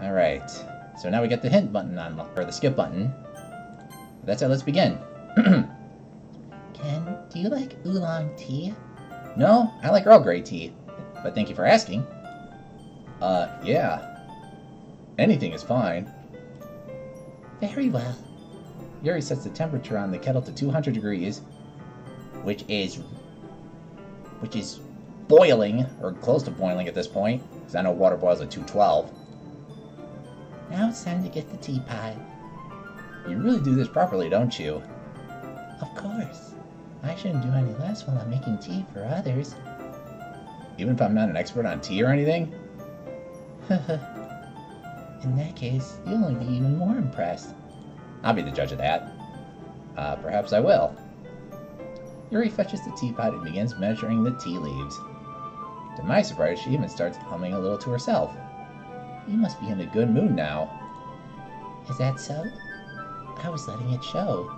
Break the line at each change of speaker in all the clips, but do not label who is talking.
Alright. So now we get the hint button on, or the skip button. That's it, let's begin. Ken,
do you like oolong tea?
No, I like Earl Grey tea. But thank you for asking. Uh, yeah. Anything is fine.
Very well.
Yuri sets the temperature on the kettle to 200 degrees, which is which is boiling, or close to boiling at this point, because I know water boils at 212.
Now it's time to get the teapot.
You really do this properly, don't you?
Of course. I shouldn't do any less while I'm making tea for others.
Even if I'm not an expert on tea or anything?
In that case, you'll only be even more impressed.
I'll be the judge of that. Uh, perhaps I will. Yuri fetches the teapot and begins measuring the tea leaves. To my surprise, she even starts humming a little to herself. You must be in a good mood now.
Is that so? I was letting it show.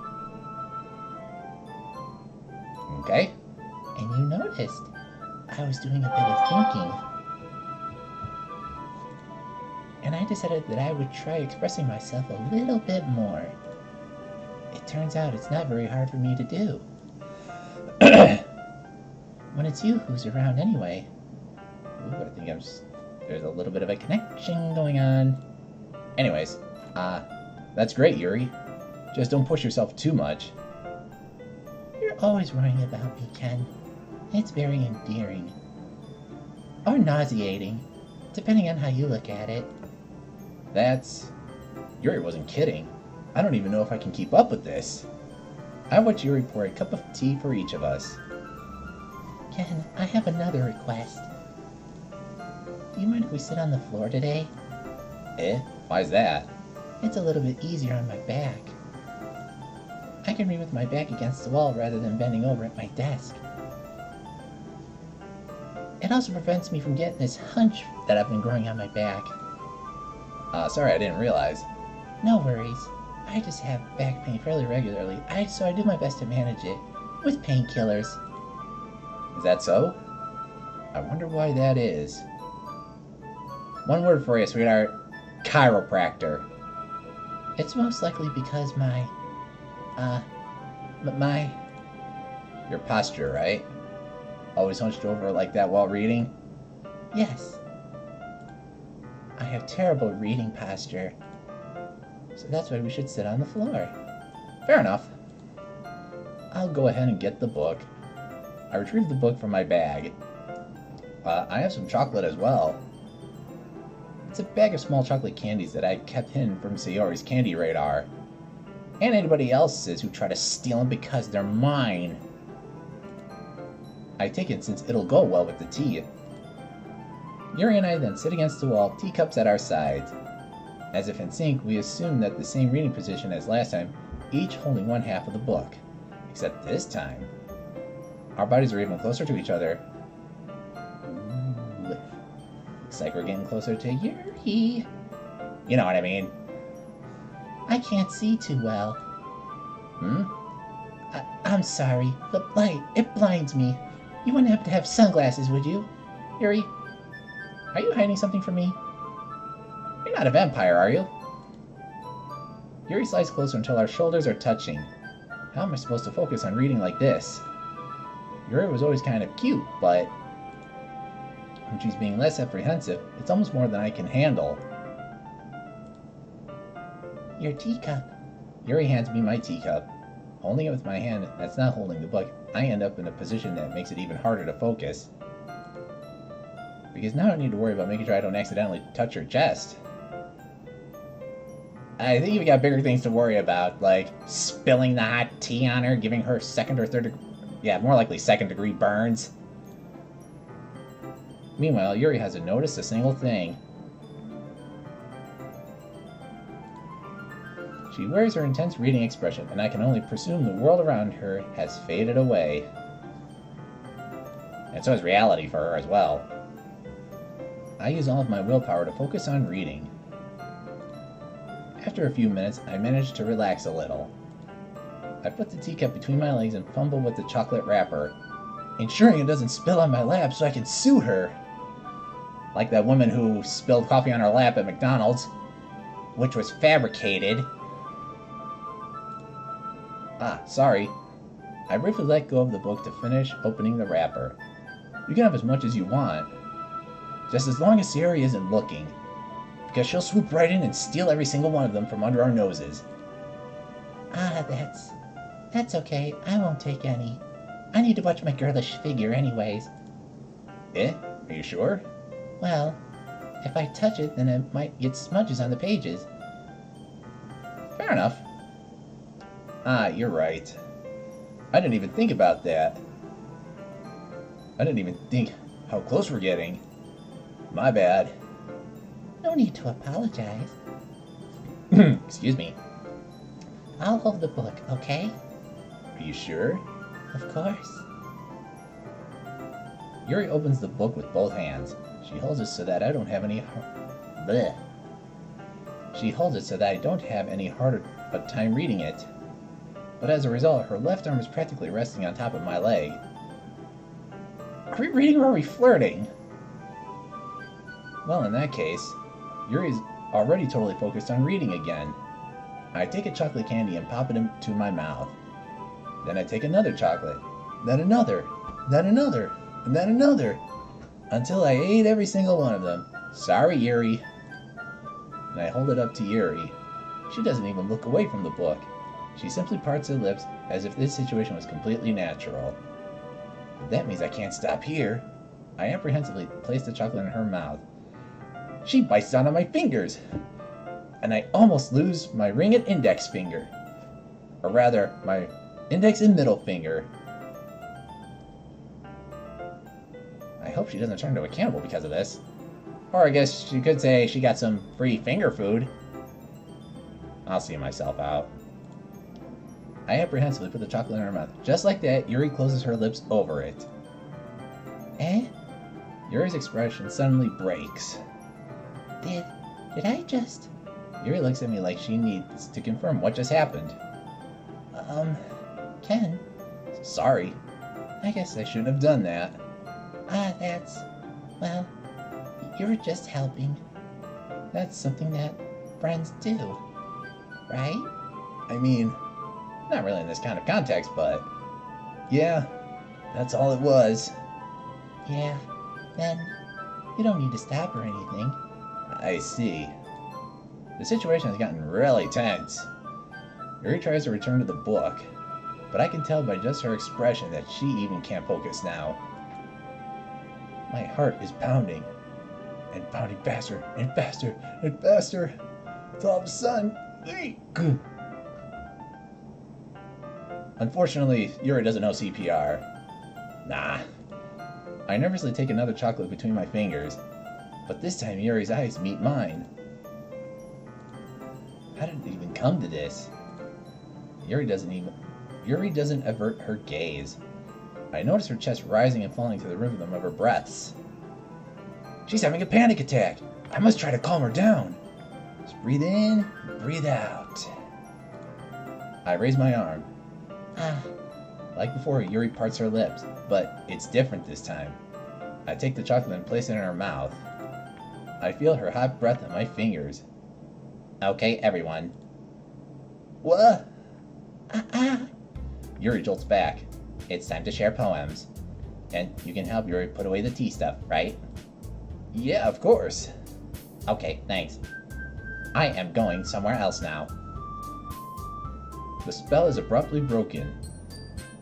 Okay.
And you noticed. I was doing a bit of thinking. And I decided that I would try expressing myself a little bit more. It turns out it's not very hard for me to do. when it's you who's around anyway.
Ooh, I think I'm there's a little bit of a connection going on. Anyways, uh, that's great, Yuri. Just don't push yourself too much.
You're always worrying about me, Ken. It's very endearing. Or nauseating, depending on how you look at it.
That's... Yuri wasn't kidding. I don't even know if I can keep up with this. I want Yuri pour a cup of tea for each of us.
Ken, I have another request. Do you mind if we sit on the floor today?
Eh? Why's that?
It's a little bit easier on my back. I can read with my back against the wall rather than bending over at my desk. It also prevents me from getting this hunch that I've been growing on my back.
Uh, sorry, I didn't realize.
No worries. I just have back pain fairly regularly, I, so I do my best to manage it with painkillers.
Is that so? I wonder why that is. One word for you, sweetheart. Chiropractor.
It's most likely because my, uh, my...
Your posture, right? Always hunched over like that while reading?
Yes. I have terrible reading posture. So that's why we should sit on the floor.
Fair enough. I'll go ahead and get the book. I retrieved the book from my bag. Uh, I have some chocolate as well. It's a bag of small chocolate candies that I kept hidden from Sayori's candy radar. And anybody else's who try to steal them because they're mine. I take it since it'll go well with the tea. Yuri and I then sit against the wall, teacups at our sides. As if in sync, we assume that the same reading position as last time, each holding one half of the book. Except this time, our bodies are even closer to each other. Like we're getting closer to Yuri. You know what I mean.
I can't see too well.
Hmm?
I I'm sorry. The light, it blinds me. You wouldn't have to have sunglasses, would you? Yuri, are you hiding something from me?
You're not a vampire, are you? Yuri slides closer until our shoulders are touching. How am I supposed to focus on reading like this? Yuri was always kind of cute, but when she's being less apprehensive, it's almost more than I can handle.
Your teacup.
Yuri hands me my teacup. Holding it with my hand that's not holding the book, I end up in a position that makes it even harder to focus. Because now I need to worry about making sure I don't accidentally touch her chest. I think we got bigger things to worry about, like spilling the hot tea on her, giving her second or third, yeah, more likely second degree burns. Meanwhile, Yuri hasn't noticed a single thing. She wears her intense reading expression, and I can only presume the world around her has faded away. And so is reality for her as well. I use all of my willpower to focus on reading. After a few minutes, I manage to relax a little. I put the teacup between my legs and fumble with the chocolate wrapper, ensuring it doesn't spill on my lap so I can sue her. Like that woman who spilled coffee on her lap at McDonald's.
Which was fabricated.
Ah, sorry. I briefly let go of the book to finish opening the wrapper. You can have as much as you want. Just as long as Sierra isn't looking. Because she'll swoop right in and steal every single one of them from under our noses.
Ah, that's... That's okay. I won't take any. I need to watch my girlish figure anyways.
Eh? Are you sure?
Well, if I touch it, then it might get smudges on the pages.
Fair enough. Ah, you're right. I didn't even think about that. I didn't even think how close we're getting. My bad.
No need to apologize.
Excuse me.
I'll hold the book, okay?
Are you sure?
Of course.
Yuri opens the book with both hands. She holds it so that I don't have any. Bleh. She holds it so that I don't have any harder a time reading it. But as a result, her left arm is practically resting on top of my leg. Are we reading or are we flirting? Well, in that case, Yuri's already totally focused on reading again. I take a chocolate candy and pop it into my mouth. Then I take another chocolate, then another, then another, and then another, until I ate every single one of them. Sorry, Yuri. And I hold it up to Yuri. She doesn't even look away from the book. She simply parts her lips as if this situation was completely natural. That means I can't stop here. I apprehensively place the chocolate in her mouth. She bites down on my fingers! And I almost lose my ring and index finger. Or rather, my index and middle finger. I hope she doesn't turn into a cannibal because of this. Or I guess she could say she got some free finger food. I'll see myself out. I apprehensively put the chocolate in her mouth. Just like that, Yuri closes her lips over it.
Eh?
Yuri's expression suddenly breaks.
Did... did I just...
Yuri looks at me like she needs to confirm what just happened.
Um... Ken?
Sorry. I guess I shouldn't have done that.
Ah, that's... well... You're just helping. That's something that friends do. Right?
I mean, not really in this kind of context, but... Yeah, that's all it was.
Yeah, then you don't need to stop or anything.
I see. The situation has gotten really tense. Yuri tries to return to the book, but I can tell by just her expression that she even can't focus now. My heart is pounding, and pounding faster and faster and faster. Till all of a sudden, Unfortunately, Yuri doesn't know CPR. Nah. I nervously take another chocolate between my fingers, but this time Yuri's eyes meet mine. How did it even come to this? Yuri doesn't even Yuri doesn't avert her gaze. I notice her chest rising and falling to the rhythm of her breaths. She's having a panic attack. I must try to calm her down. Just breathe in, breathe out. I raise my arm.
Ah,
Like before, Yuri parts her lips, but it's different this time. I take the chocolate and place it in her mouth. I feel her hot breath on my fingers. Okay, everyone. What?
ah, ah.
Yuri jolts back. It's time to share poems. And you can help Yuri put away the tea stuff, right? Yeah, of course. Okay, thanks. I am going somewhere else now. The spell is abruptly broken,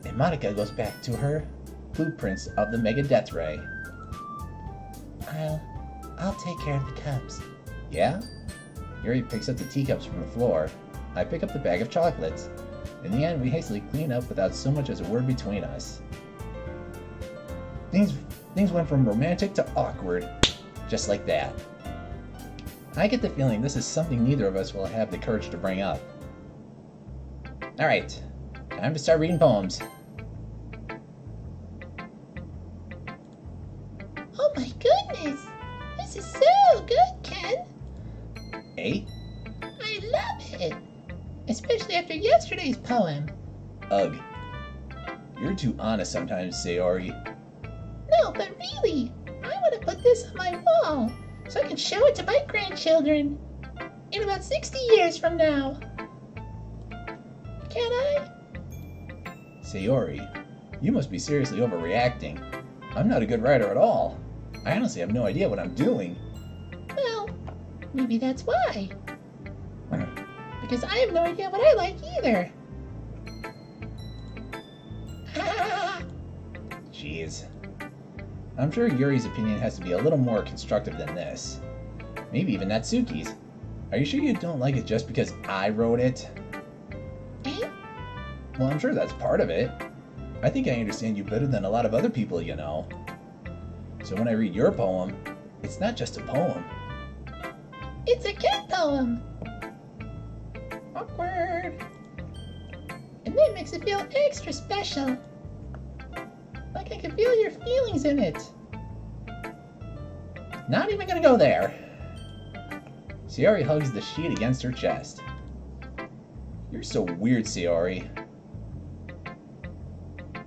and Monika goes back to her blueprints of the Mega Death Ray.
I'll... I'll take care of the cups.
Yeah? Yuri picks up the teacups from the floor. I pick up the bag of chocolates. In the end, we hastily clean up without so much as a word between us. Things, things went from romantic to awkward, just like that. I get the feeling this is something neither of us will have the courage to bring up. Alright, time to start reading poems. Ugh. You're too honest sometimes, Sayori.
No, but really, I want to put this on my wall so I can show it to my grandchildren in about 60 years from now. Can I?
Sayori, you must be seriously overreacting. I'm not a good writer at all. I honestly have no idea what I'm doing.
Well, maybe that's why. Because I have no idea what I like either.
Jeez. I'm sure Yuri's opinion has to be a little more constructive than this. Maybe even Natsuki's. Are you sure you don't like it just because I wrote it?
Eh?
Well, I'm sure that's part of it. I think I understand you better than a lot of other people you know. So when I read your poem, it's not just a poem.
It's a cat poem.
Awkward.
And that makes it feel extra special. Like I can feel your feelings in it.
Not even gonna go there. Sayori hugs the sheet against her chest. You're so weird, Sayori.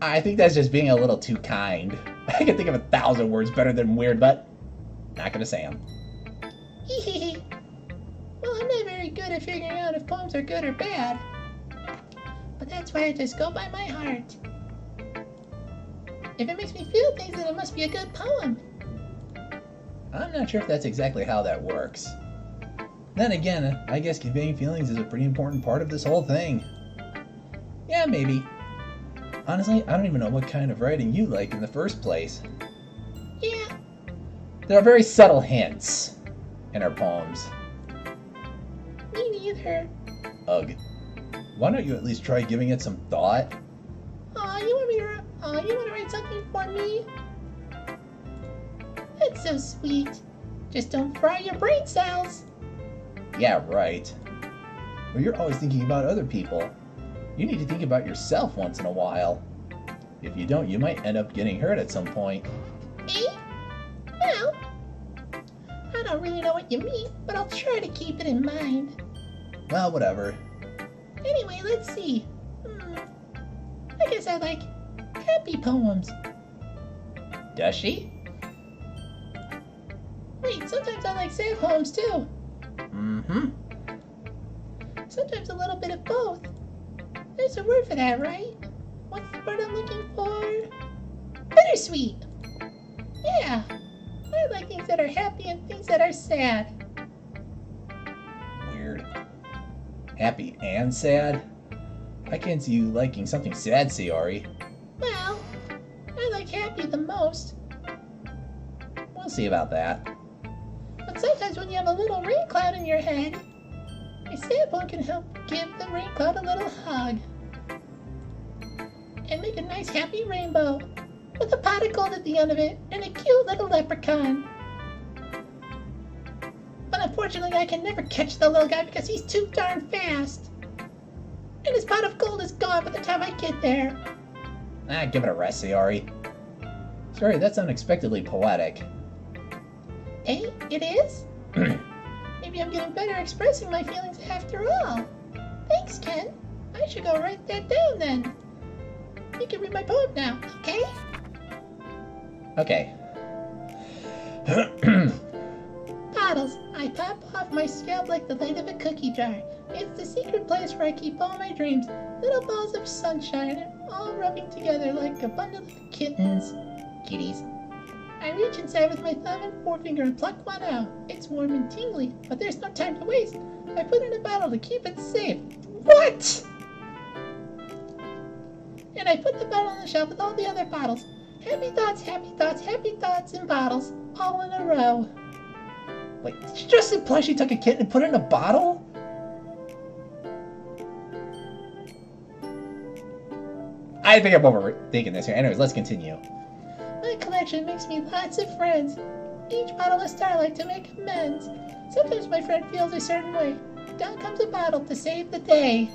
I think that's just being a little too kind. I can think of a thousand words better than weird, but not gonna say them.
Well, I'm not very good at figuring out if poems are good or bad. But that's why I just go by my heart. If it makes me feel things, then it must be a good poem.
I'm not sure if that's exactly how that works. Then again, I guess conveying feelings is a pretty important part of this whole thing. Yeah, maybe. Honestly, I don't even know what kind of writing you like in the first place.
Yeah,
There are very subtle hints in her poems.
me neither.
Ugh. Why don't you at least try giving it some thought?
Aw, you want me to? Aw, you want to write something for me? That's so sweet. Just don't fry your brain cells.
Yeah, right. Well, you're always thinking about other people. You need to think about yourself once in a while. If you don't, you might end up getting hurt at some point.
Me? Well, I don't really know what you mean, but I'll try to keep it in mind.
Well, whatever.
Anyway, let's see. Hmm. I guess I like happy poems.
Does she?
Wait, sometimes I like sad poems too.
Mm-hmm.
Sometimes a little bit of both. There's a word for that, right? What's the word I'm looking for? Bittersweet. Yeah. I like things that are happy and things that are sad.
Weird. Happy and sad? I can't see you liking something sad, Sayori.
Well, I like happy the most.
We'll see about that.
But sometimes when you have a little rain cloud in your head, a sad poem can help give the rain cloud a little hug. And make a nice happy rainbow with a pot of gold at the end of it and a cute little leprechaun. But unfortunately, I can never catch the little guy because he's too darn fast. And his pot of gold is gone by the time I get there.
Ah, give it a rest, Sayori. Sorry, that's unexpectedly poetic.
Eh? It is? Maybe I'm getting better expressing my feelings after all. Thanks, Ken. I should go write that down then. You can read my poem now, okay?
Okay.
Bottles. I pop off my scalp like the lid of a cookie jar. It's the secret place where I keep all my dreams. Little balls of sunshine, all rubbing together like a bundle of kittens. Kitties. I reach inside with my thumb and forefinger and pluck one out. It's warm and tingly, but there's no time to waste. I put it in a bottle to keep it safe. What? And I put the bottle on the shelf with all the other bottles. Happy thoughts, happy thoughts, happy thoughts and bottles, all in a row.
Wait, did you just imply she took a kitten and put it in a bottle? I think I'm overthinking this here. Anyways, let's continue.
My collection makes me lots of friends. Each bottle a starlight to make amends. Sometimes my friend feels a certain way. Down comes a bottle to save the day.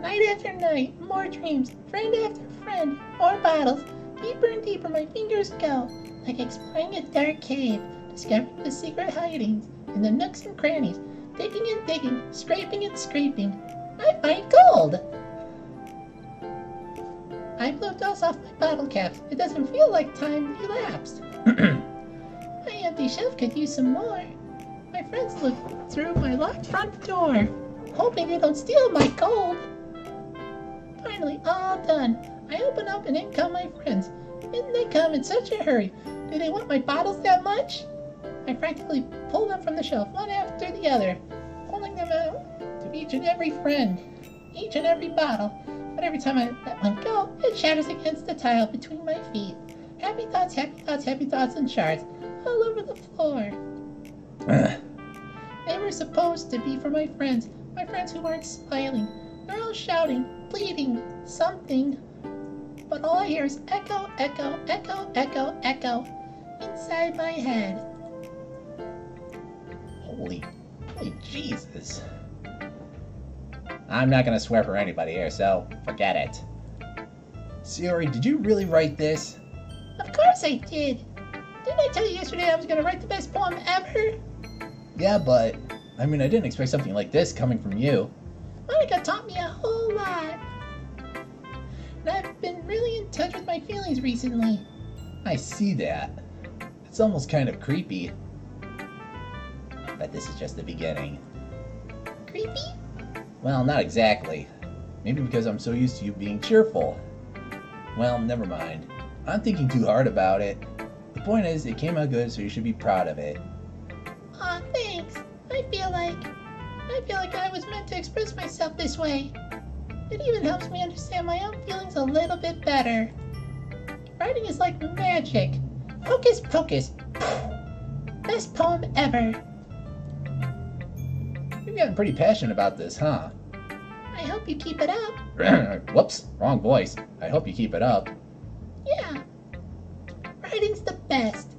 Night after night, more dreams, friend after friend, more bottles. Deeper and deeper my fingers go, like exploring a dark cave, discovering the secret hidings in the nooks and crannies, digging and digging, scraping and scraping. I find gold. I blew dust off my bottle caps. It doesn't feel like time elapsed. my empty shelf could use some more. My friends look through my locked front door, hoping they don't steal my gold. Finally, all done. I open up and in come my friends. Didn't they come in such a hurry. Do they want my bottles that much? I frantically pull them from the shelf, one after the other, pulling them out to each and every friend, each and every bottle. But every time I let one go, it shatters against the tile between my feet. Happy thoughts, happy thoughts, happy thoughts, and shards all over the floor. They were supposed to be for my friends, my friends who aren't smiling. They're all shouting, pleading, something. But all I hear is echo, echo, echo, echo, echo inside my head.
Holy, holy Jesus. I'm not gonna swear for anybody here, so forget it. Siri, did you really write this?
Of course I did. Didn't I tell you yesterday I was gonna write the best poem ever?
Yeah, but I mean, I didn't expect something like this coming from you.
Monika taught me a whole lot. And I've been really in touch with my feelings recently.
I see that. It's almost kind of creepy. But this is just the beginning.
Creepy?
Well, not exactly. Maybe because I'm so used to you being cheerful. Well, never mind. I'm thinking too hard about it. The point is, it came out good, so you should be proud of it.
Aw, thanks. I feel like I feel like I was meant to express myself this way. It even helps me understand my own feelings a little bit better. Writing is like magic. Hocus pocus. Best poem ever.
You're getting pretty passionate about this, huh?
I hope you keep it up.
Whoops, wrong voice. I hope you keep it up.
Yeah. Writing's the best.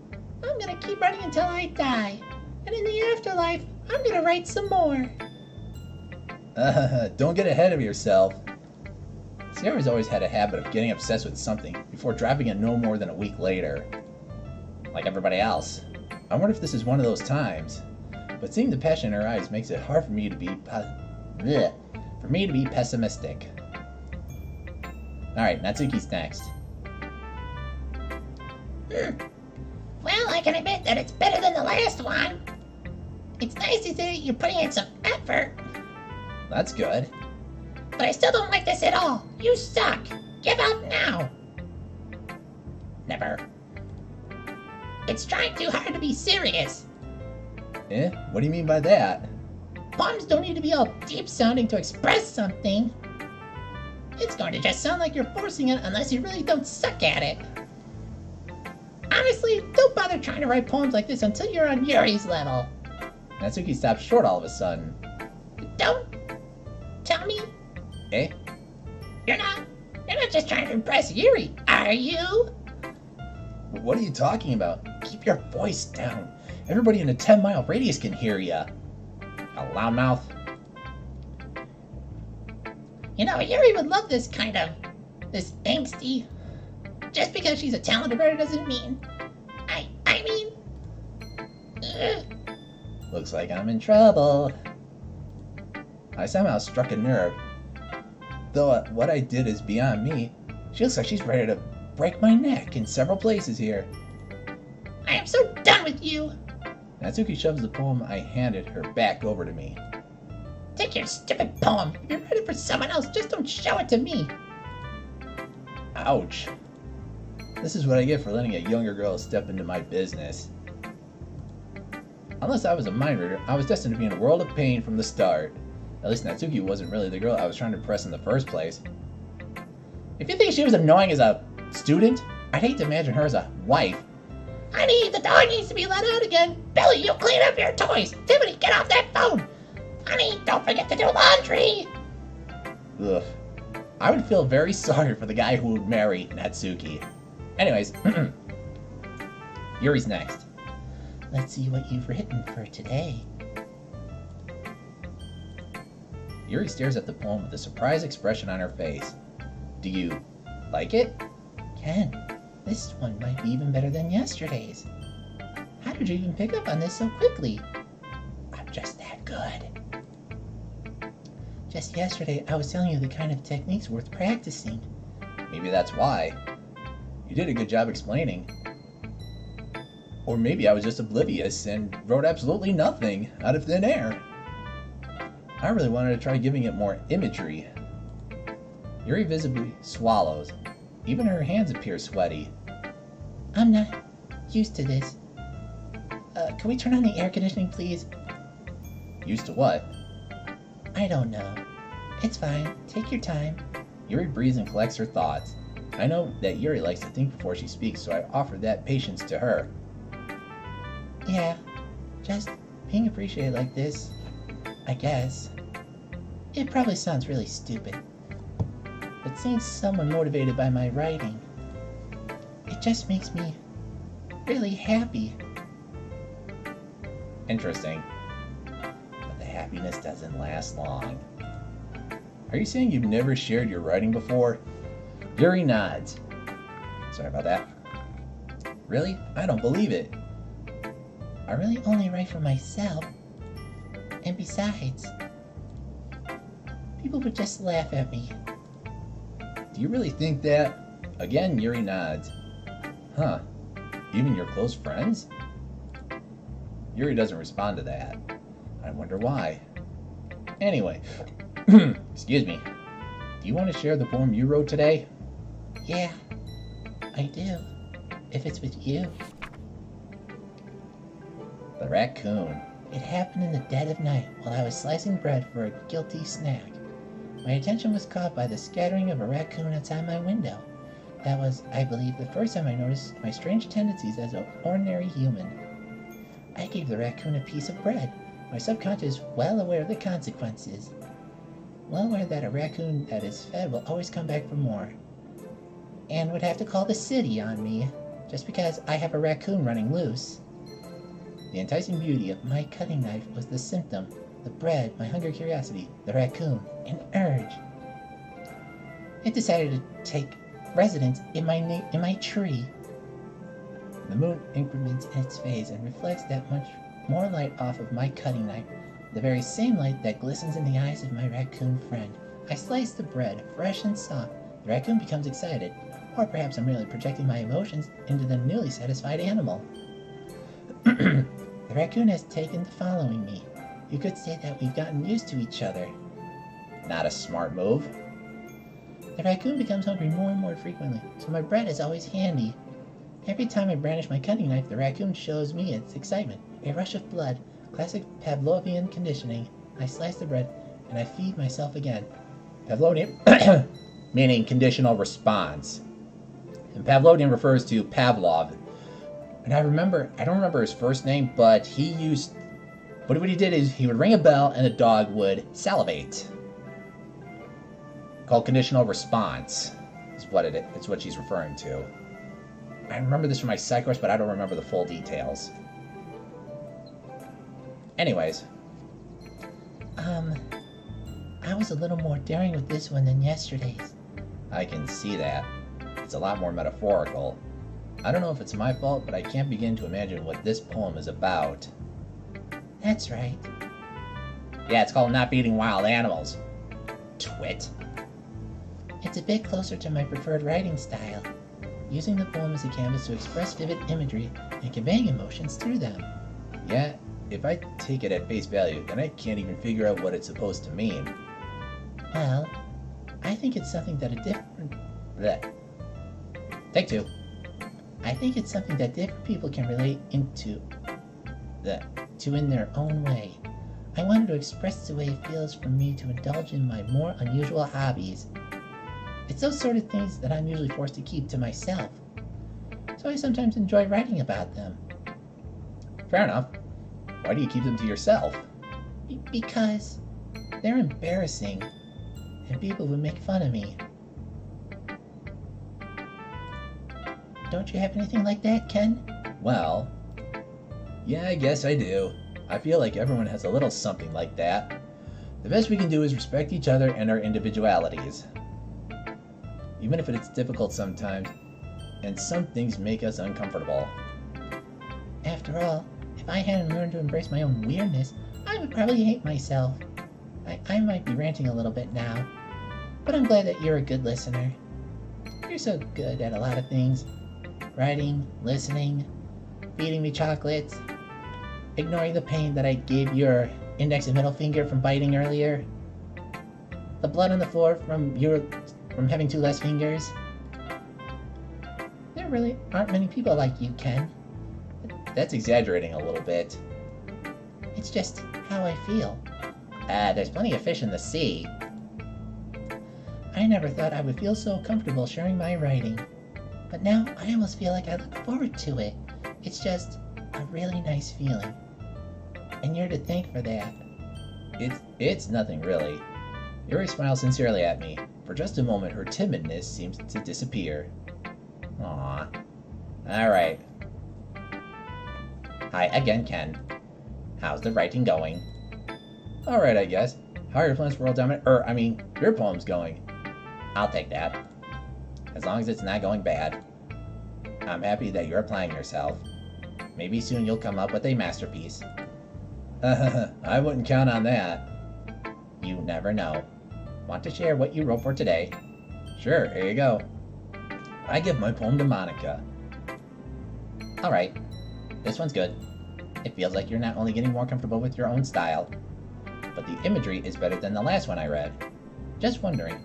I'm gonna keep writing until I die. And in the afterlife, I'm gonna write some more.
Uh, don't get ahead of yourself. Sierra's always had a habit of getting obsessed with something before dropping it no more than a week later. Like everybody else. I wonder if this is one of those times. But seeing the passion in her eyes makes it hard for me to be pe- bleh, for me to be pessimistic. Alright, Natsuki's next.
Well, I can admit that it's better than the last one. It's nice to see that you're putting in some effort,
That's good.
but I still don't like this at all. You suck. Give up now.
Never.
It's trying too hard to be serious.
Eh? What do you mean by that?
Poems don't need to be all deep sounding to express something. It's going to just sound like you're forcing it unless you really don't suck at it. Honestly, don't bother trying to write poems like this until you're on Yuri's level.
Natsuki stopped short all of a sudden.
Don't tell me
Eh?
you're not you're not just trying to impress Yuri, are you?
What are you talking about? Keep your voice down. Everybody in a 10 mile radius can hear ya. A loudmouth.
You know, Yuri would love this kind of this angsty. Just because she's a talented writer doesn't mean I I mean Ugh.
Looks like I'm in trouble. I somehow struck a nerve. Though uh, what I did is beyond me. She looks like she's ready to break my neck in several places here.
I am so done with you.
Natsuki shoves the poem I handed her back over to me.
Take your stupid poem. If you're writing for someone else, just don't show it to me.
Ouch. This is what I get for letting a younger girl step into my business. Unless I was a mind reader, I was destined to be in a world of pain from the start. At least Natsuki wasn't really the girl I was trying to impress in the first place. If you think she was annoying as a student, I'd hate to imagine her as a wife.
Honey, the dog needs to be let out again. Billy, you clean up your toys. Timothy, get off that phone. Honey, don't forget to do laundry.
Ugh. I would feel very sorry for the guy who would marry Natsuki. Anyways, Yuri's next.
Let's see what you've written for today.
Yuri stares at the poem with a surprised expression on her face. Do you like it?
Ken, this one might be even better than yesterday's. How did you even pick up on this so quickly?
I'm just that good.
Just yesterday, I was telling you the kind of techniques worth practicing.
Maybe that's why. You did a good job explaining. Or maybe I was just oblivious and wrote absolutely nothing out of thin air. I really wanted to try giving it more imagery. Yuri visibly swallows. Even her hands appear sweaty.
I'm not used to this. Uh, can we turn on the air conditioning, please?
Used to what?
I don't know. It's fine. Take your time.
Yuri breathes and collects her thoughts. I know that Yuri likes to think before she speaks, so I offer that patience to her.
Yeah, just being appreciated like this, I guess. It probably sounds really stupid. But seeing someone motivated by my writing, it just makes me really happy.
Interesting. But the happiness doesn't last long. Are you saying you've never shared your writing before? Yuri nods. Sorry about that. Really? I don't believe it.
I really only write for myself. And besides, people would just laugh at me.
Do you really think that? Again, Yuri nods. Huh. Even your close friends? Yuri doesn't respond to that. I wonder why. Anyway, excuse me. Do you want to share the poem you wrote today?
Yeah, I do. If it's with you.
The raccoon.
It happened in the dead of night while I was slicing bread for a guilty snack. My attention was caught by the scattering of a raccoon outside my window. That was, I believe, the first time I noticed my strange tendencies as an ordinary human. I gave the raccoon a piece of bread, my subconscious well aware of the consequences. Well aware that a raccoon that is fed will always come back for more. And would have to call the city on me, just because I have a raccoon running loose. The enticing beauty of my cutting knife was the symptom, the bread, my hunger curiosity, the raccoon, an urge. It decided to take residence in my in my tree. The moon increments in its phase and reflects that much more light off of my cutting knife, the very same light that glistens in the eyes of my raccoon friend. I slice the bread, fresh and soft. The raccoon becomes excited, or perhaps I'm merely projecting my emotions into the newly satisfied animal. the raccoon has taken to following me. You could say that we've gotten used to each other.
Not a smart move.
The raccoon becomes hungry more and more frequently, so my bread is always handy. Every time I brandish my cutting knife, the raccoon shows me its excitement. A rush of blood, classic Pavlovian conditioning. I slice the bread, and I feed myself again.
Pavlovian, meaning conditional response. And Pavlovian refers to Pavlov. And I remember, I don't remember his first name, but he used, but what he did is he would ring a bell and the dog would salivate. Called conditional response is what it is what she's referring to. I remember this from my psych course, but I don't remember the full details. Anyways,
Um, I was a little more daring with this one than yesterday's.
I can see that. It's a lot more metaphorical. I don't know if it's my fault, but I can't begin to imagine what this poem is about.
That's right.
Yeah, it's called Not Beating Wild Animals. Twit.
It's a bit closer to my preferred writing style, using the poem as a canvas to express vivid imagery and conveying emotions through them.
Yeah, if I take it at face value, then I can't even figure out what it's supposed to mean.
Well, I think it's something that a different
Blech. Take two.
I think it's something that different people can relate into
Blech.
to in their own way. I wanted to express the way it feels for me to indulge in my more unusual hobbies. It's those sort of things that I'm usually forced to keep to myself. So I sometimes enjoy writing about them.
Fair enough. Why do you keep them to yourself?
Be- because they're embarrassing and people would make fun of me. Don't you have anything like that, Ken?
Well, yeah, I guess I do. I feel like everyone has a little something like that. The best we can do is respect each other and our individualities. Even if it's difficult sometimes, and some things make us uncomfortable.
After all, if I hadn't learned to embrace my own weirdness, I would probably hate myself. I, I might be ranting a little bit now, but I'm glad that you're a good listener. You're so good at a lot of things writing, listening, feeding me chocolates, ignoring the pain that I gave your index and middle finger from biting earlier, the blood on the floor from your from having two less fingers. There really aren't many people like you, Ken.
That's exaggerating a little bit.
It's just how I feel.
Ah, there's plenty of fish in the sea.
I never thought I would feel so comfortable sharing my writing. But now I almost feel like I look forward to it. It's just a really nice feeling. And you're to thank for that.
It's it's nothing really. Yuri smiles sincerely at me. For just a moment, her timidness seems to disappear. Aw. Alright. Hi again, Ken. How's the writing going? Alright, I guess. How are your plans for world domination? Er, I mean, your poem's going. I'll take that. As long as it's not going bad. I'm happy that you're applying yourself. Maybe soon you'll come up with a masterpiece. I wouldn't count on that. You never know. Want to share what you wrote for today? Sure, here you go. I give my poem to Monika. Alright, this one's good. It feels like you're not only getting more comfortable with your own style, but the imagery is better than the last one I read. Just wondering,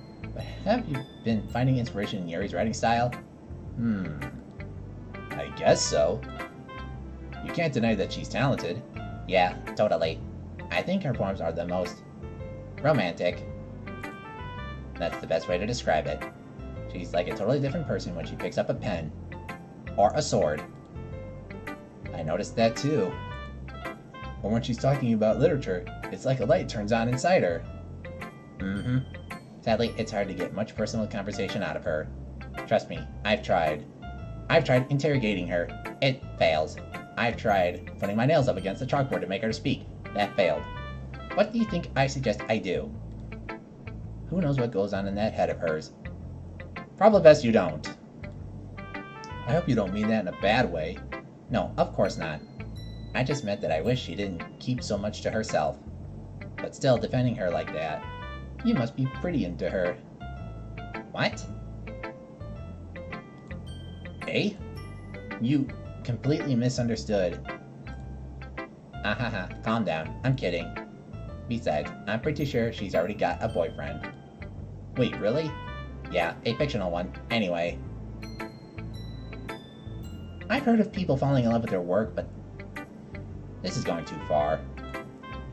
have you been finding inspiration in Yuri's writing style? Hmm. I guess so. You can't deny that she's talented. Yeah, totally. I think her poems are the most romantic. That's the best way to describe it. She's like a totally different person when she picks up a pen or a sword. I noticed that too. Or when she's talking about literature, it's like a light turns on inside her. Mm-hmm. Sadly, it's hard to get much personal conversation out of her. Trust me, I've tried. I've tried interrogating her. It fails. I've tried putting my nails up against the chalkboard to make her speak. That failed. What do you think I suggest I do? Who knows what goes on in that head of hers? Probably best you don't. I hope you don't mean that in a bad way. No, of course not. I just meant that I wish she didn't keep so much to herself. But still, defending her like that, you must be pretty into her. What? Eh? You completely misunderstood. Ahaha, calm down. I'm kidding. Besides, I'm pretty sure she's already got a boyfriend. Wait, really? Yeah, a fictional one. Anyway. I've heard of people falling in love with their work, but this is going too far.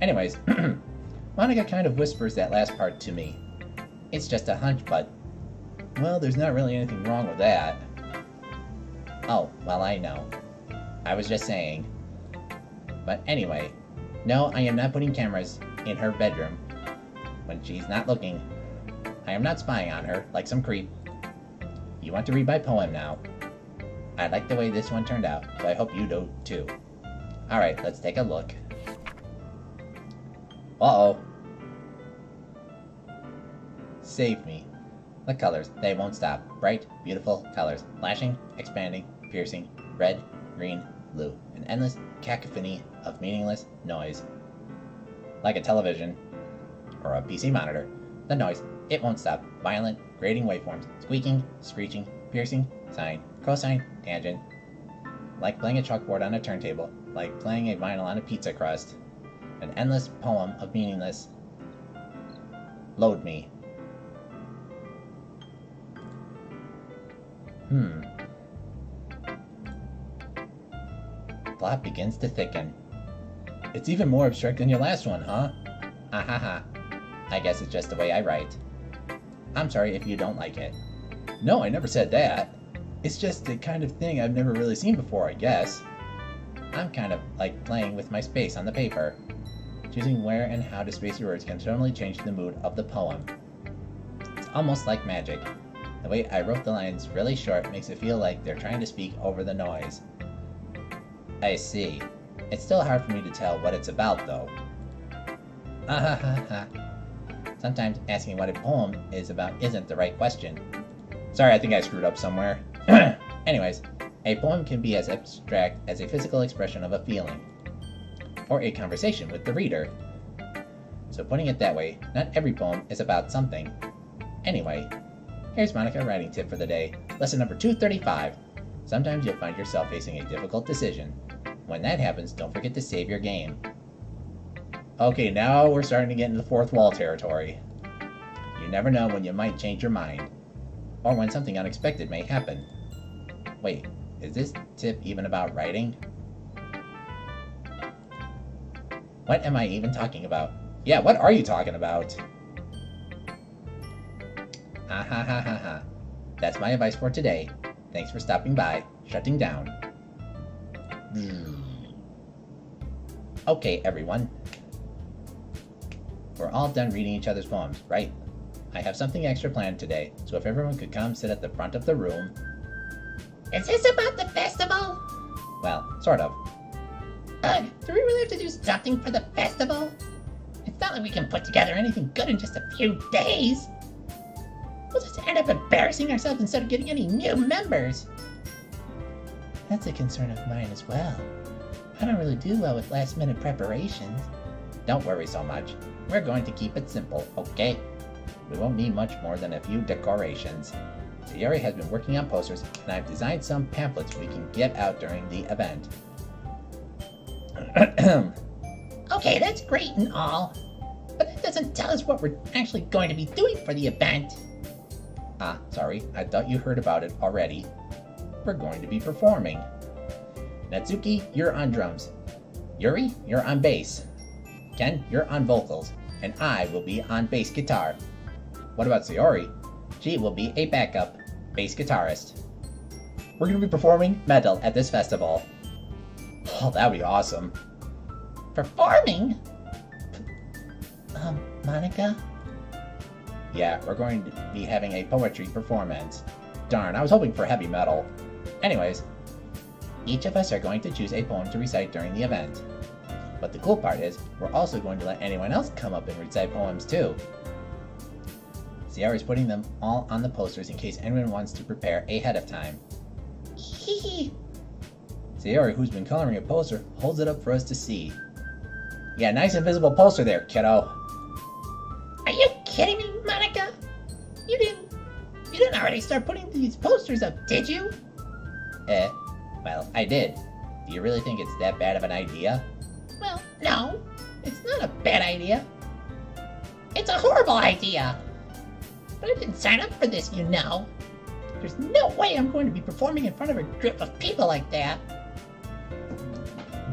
Anyways, Monika kind of whispers that last part to me. It's just a hunch, but... Well, there's not really anything wrong with that. Oh, well, I know. I was just saying. But anyway, no, I am not putting cameras in her bedroom when she's not looking. I am not spying on her like some creep. You want to read my poem now. I like the way this one turned out, so I hope you do too. Alright, let's take a look. Uh-oh. Save me. The colors, they won't stop. Bright, beautiful colors. Flashing, expanding, piercing, red, green, blue. An endless cacophony of meaningless noise. Like a television or a PC monitor. The noise, it won't stop. Violent, grating waveforms. Squeaking, screeching, piercing, sine, cosine, tangent. Like playing a chalkboard on a turntable. Like playing a vinyl on a pizza crust. An endless poem of meaningless. Load me. Hmm. Plot begins to thicken. It's even more abstract than your last one, huh? Ahaha. I guess it's just the way I write. I'm sorry if you don't like it. No, I never said that. It's just the kind of thing I've never really seen before, I guess. I'm kind of like playing with my space on the paper. Choosing where and how to space your words can totally change the mood of the poem. It's almost like magic. The way I wrote the lines really short makes it feel like they're trying to speak over the noise. I see. It's still hard for me to tell what it's about, though. Ah ha ha ha. Sometimes asking what a poem is about isn't the right question. Sorry, I think I screwed up somewhere. Anyways, a poem can be as abstract as a physical expression of a feeling, or a conversation with the reader. So putting it that way, not every poem is about something. Anyway, Here's Monika writing tip for the day. Lesson number 235. Sometimes you'll find yourself facing a difficult decision. When that happens, don't forget to save your game. Okay, now we're starting to get into the fourth wall territory. You never know when you might change your mind, or when something unexpected may happen. Wait, is this tip even about writing? What am I even talking about? Yeah, what are you talking about? Ah ha ha ha ha. That's my advice for today. Thanks for stopping by. Shutting down. Okay, everyone. We're all done reading each other's poems, right? I have something extra planned today, so if everyone could come sit at the front of the room.
Is this about the festival?
Well, sort of.
Ugh, do we really have to do something for the festival? It's not like we can put together anything good in just a few days. We'll just end up embarrassing ourselves instead of getting any new members. That's a concern of mine as well. I don't really do well with last minute preparations.
Don't worry so much. We're going to keep it simple, okay? We won't need much more than a few decorations. Sayori has been working on posters, and I've designed some pamphlets we can get out during the event.
okay, that's great and all, but that doesn't tell us what we're actually going to be doing for the event.
Ah, sorry, I thought you heard about it already. We're going to be performing. Natsuki, you're on drums. Yuri, you're on bass. Ken, you're on vocals. And I will be on bass guitar. What about Sayori? She will be a backup bass guitarist. We're going to be performing metal at this festival. Oh, that would be awesome.
Performing? Um, Monika?
Yeah, we're going to be having a poetry performance. Darn, I was hoping for heavy metal. Anyways, each of us are going to choose a poem to recite during the event. But the cool part is, we're also going to let anyone else come up and recite poems too. Sayori is putting them all on the posters in case anyone wants to prepare ahead of time. Hee Sayori, who's been coloring a poster, holds it up for us to see. Yeah, nice invisible poster there, kiddo.
Are you kidding me, Monika? You didn't you didn't already start putting these posters up, did you?
Eh, well, I did. Do you really think it's that bad of an idea?
Well, no. It's not a bad idea. It's a horrible idea. But I didn't sign up for this, you know. There's no way I'm going to be performing in front of a group of people like that.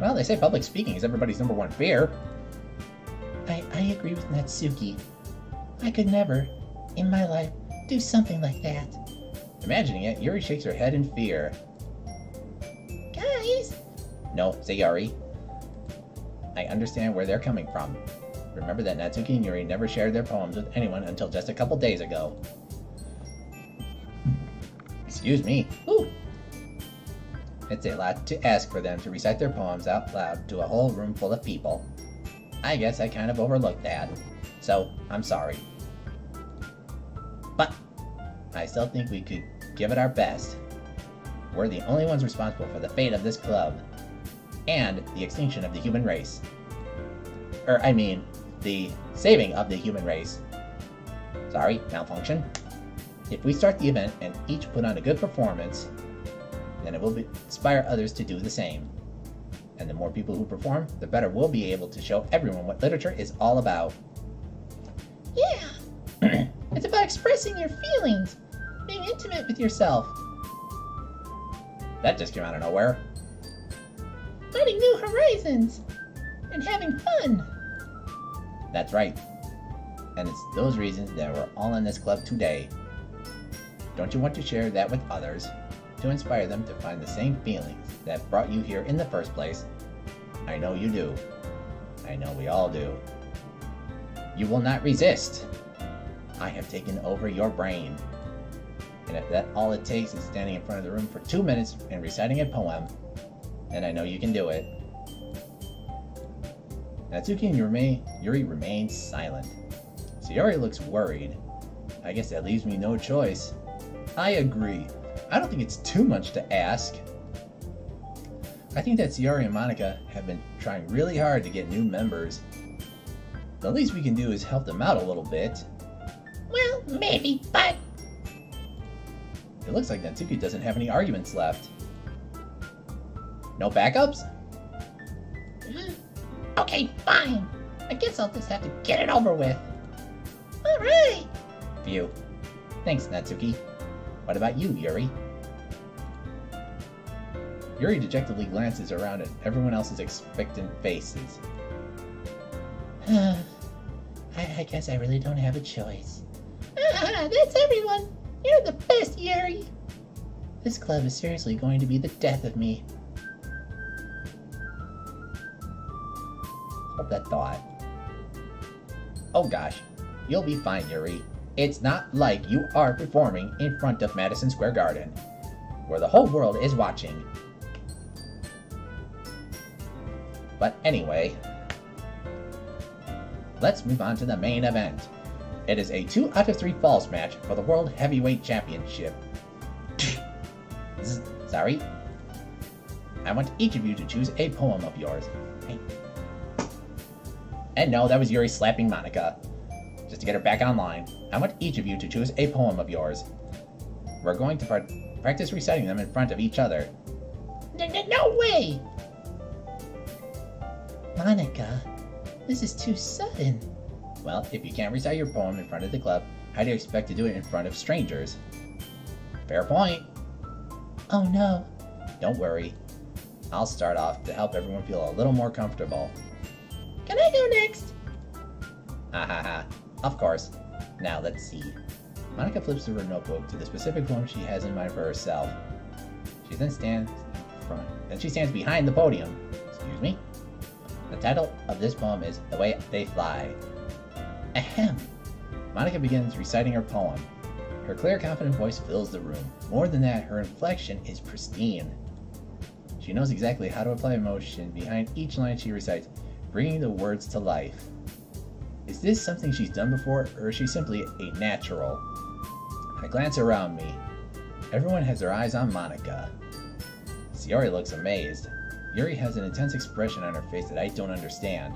Well, they say public speaking is everybody's number one fear.
I, I agree with Natsuki. I could never, in my life, do something like that.
Imagining it, Yuri shakes her head in fear.
Guys!
No, Sayori. I understand where they're coming from. Remember that Natsuki and Yuri never shared their poems with anyone until just a couple days ago. Excuse me. Ooh. It's a lot to ask for them to recite their poems out loud to a whole room full of people. I guess I kind of overlooked that, so I'm sorry. But I still think we could give it our best. We're the only ones responsible for the fate of this club and the extinction of the human race. Or, I mean, the saving of the human race. Sorry, malfunction. If we start the event and each put on a good performance, then it will inspire others to do the same. And the more people who perform, the better we'll be able to show everyone what literature is all about.
Yeah! it's about expressing your feelings, being intimate with yourself.
That just came out of nowhere.
Horizons and having fun.
That's right. And it's those reasons that we're all in this club today. Don't you want to share that with others to inspire them to find the same feelings that brought you here in the first place? I know you do. I know we all do. You will not resist. I have taken over your brain. And if that all it takes is standing in front of the room for two minutes and reciting a poem, then I know you can do it. Natsuki and Yuri, Yuri remains silent. Sayori looks worried. I guess that leaves me no choice. I agree. I don't think it's too much to ask. I think that Sayori and Monika have been trying really hard to get new members. The least we can do is help them out a little bit.
Well, maybe, but
It looks like Natsuki doesn't have any arguments left. No backups?
Okay, fine. I guess I'll just have to get it over with. Alright!
Phew. Thanks, Natsuki. What about you, Yuri? Yuri dejectedly glances around at everyone else's expectant faces.
I, I guess I really don't have a choice. Ah, that's everyone! You're the best, Yuri! This club is seriously going to be the death of me.
That thought. Oh gosh, you'll be fine, Yuri. It's not like you are performing in front of Madison Square Garden, where the whole world is watching. But anyway, let's move on to the main event. It is a 2 out of 3 falls match for the World Heavyweight Championship. Sorry. I want each of you to choose a poem of yours. And no, that was Yuri slapping Monika, Just to get her back online, I want each of you to choose a poem of yours. We're going to practice reciting them in front of each other.
No way! Monika, this is too sudden.
Well, if you can't recite your poem in front of the club, how do you expect to do it in front of strangers? Fair point.
Oh no.
Don't worry. I'll start off to help everyone feel a little more comfortable.
Can I go next?
Ha ha. Of course. Now let's see. Monika flips through her notebook to the specific poem she has in mind for herself. She then stands front. Then she stands behind the podium. Excuse me. The title of this poem is The Way They Fly. Ahem. Monika begins reciting her poem. Her clear, confident voice fills the room. More than that, her inflection is pristine. She knows exactly how to apply emotion behind each line she recites, bringing the words to life. Is this something she's done before, or is she simply a natural? I glance around me. Everyone has their eyes on Monika. Sayori looks amazed. Yuri has an intense expression on her face that I don't understand.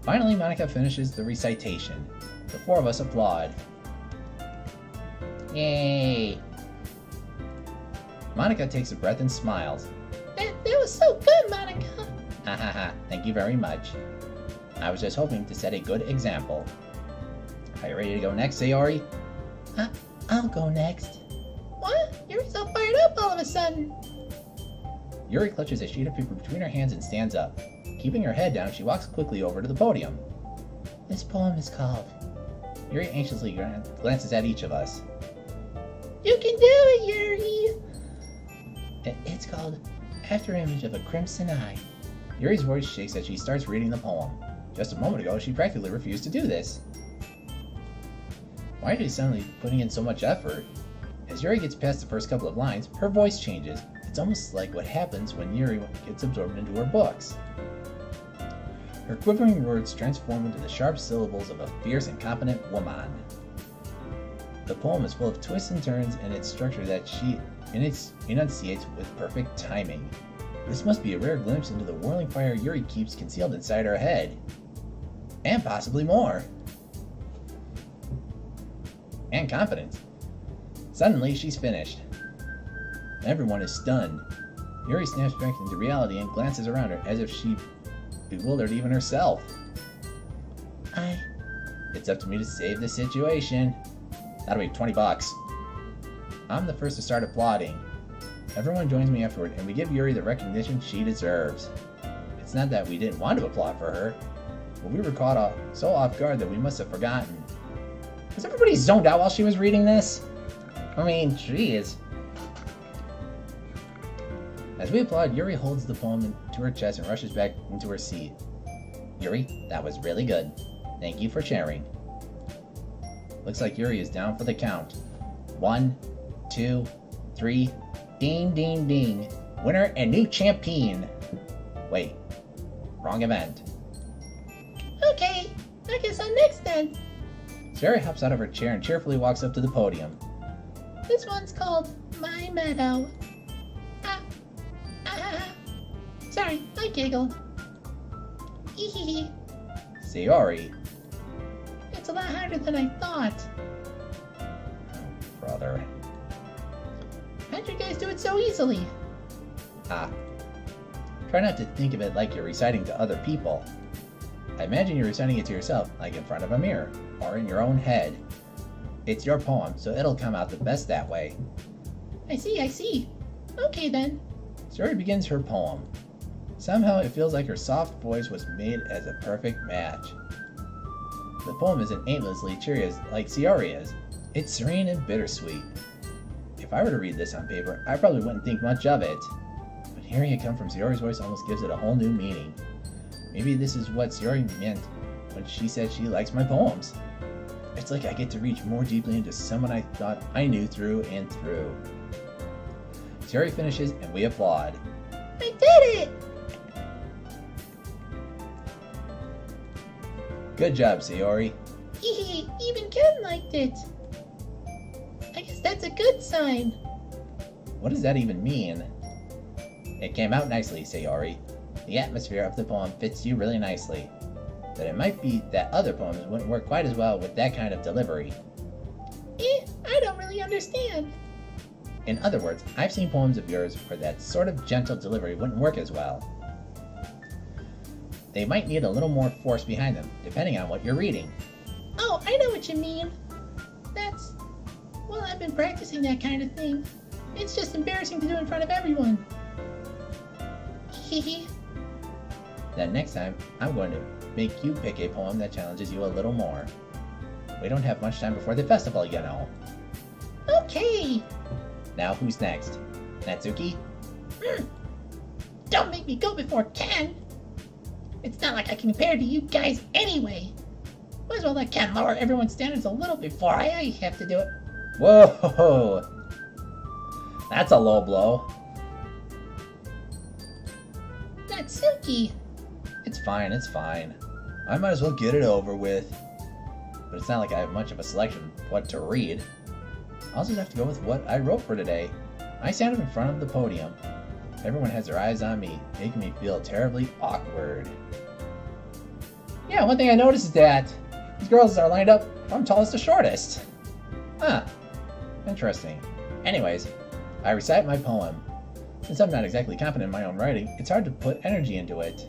Finally, Monika finishes the recitation. The four of us applaud. Yay! Monika takes a breath and smiles.
That, that was so good, Monika!
Ha ha ha, thank you very much. I was just hoping to set a good example. Are you ready to go next, Sayori?
I, I'll go next. What? You're so fired up all of a sudden.
Yuri clutches a sheet of paper between her hands and stands up. Keeping her head down, she walks quickly over to the podium.
This poem is called.
Yuri anxiously glances at each of us.
You can do it, Yuri!
It's called After Image of a Crimson Eye. Yuri's voice shakes as she starts reading the poem. Just a moment ago, she practically refused to do this. Why is she suddenly putting in so much effort? As Yuri gets past the first couple of lines, her voice changes. It's almost like what happens when Yuri gets absorbed into her books. Her quivering words transform into the sharp syllables of a fierce and confident woman. The poem is full of twists and turns in its structure that she enunciates with perfect timing. This must be a rare glimpse into the whirling fire Yuri keeps concealed inside her head. And possibly more. And confidence. Suddenly, she's finished. Everyone is stunned. Yuri snaps back into reality and glances around her as if she bewildered even herself.
I.
It's up to me to save the situation. That'll be 20 bucks. I'm the first to start applauding. Everyone joins me afterward, and we give Yuri the recognition she deserves. It's not that we didn't want to applaud for her, but we were caught off, so off guard that we must have forgotten. Was everybody zoned out while she was reading this? I mean, jeez. As we applaud, Yuri holds the poem to her chest and rushes back into her seat. Yuri, that was really good. Thank you for sharing. Looks like Yuri is down for the count. One, two, three. Ding, ding, ding. Winner and new champion. Wait, wrong event.
Okay, I guess I'm next then.
Sayori hops out of her chair and cheerfully walks up to the podium.
This one's called My Meadow. Ah, ah, sorry, I giggled. Hee
Sayori.
It's a lot harder than I thought.
Brother.
How'd you guys do it so easily?
Ah. Try not to think of it like you're reciting to other people. I imagine you're reciting it to yourself, like in front of a mirror, or in your own head. It's your poem, so it'll come out the best that way.
I see, I see. Okay then.
Sayori begins her poem. Somehow it feels like her soft voice was made as a perfect match. The poem isn't aimlessly cheery as like Sayori is. It's serene and bittersweet. If I were to read this on paper, I probably wouldn't think much of it. But hearing it come from Sayori's voice almost gives it a whole new meaning. Maybe this is what Sayori meant when she said she likes my poems. It's like I get to reach more deeply into someone I thought I knew through and through. Sayori finishes and we applaud.
I did it!
Good job, Sayori.
Even Ken liked it. That's a good sign.
What does that even mean? It came out nicely, Sayori. The atmosphere of the poem fits you really nicely. But it might be that other poems wouldn't work quite as well with that kind of delivery.
Eh, I don't really understand.
In other words, I've seen poems of yours where that sort of gentle delivery wouldn't work as well. They might need a little more force behind them, depending on what you're reading.
Oh, I know what you mean. Well, I've been practicing that kind of thing. It's just embarrassing to do in front of everyone. Hehe.
Then next time, I'm going to make you pick a poem that challenges you a little more. We don't have much time before the festival, you know.
Okay.
Now who's next? Natsuki?
Hmm. Don't make me go before Ken. It's not like I can compare to you guys anyway. Might as well let Ken lower everyone's standards a little before I have to do it.
Whoa! That's a low blow.
Natsuki.
It's fine, it's fine. I might as well get it over with. But it's not like I have much of a selection of what to read. I'll just have to go with what I wrote for today. I stand up in front of the podium. Everyone has their eyes on me, making me feel terribly awkward. Yeah, one thing I noticed is that these girls are lined up from tallest to shortest. Huh. Interesting. Anyways, I recite my poem. Since I'm not exactly confident in my own writing, it's hard to put energy into it.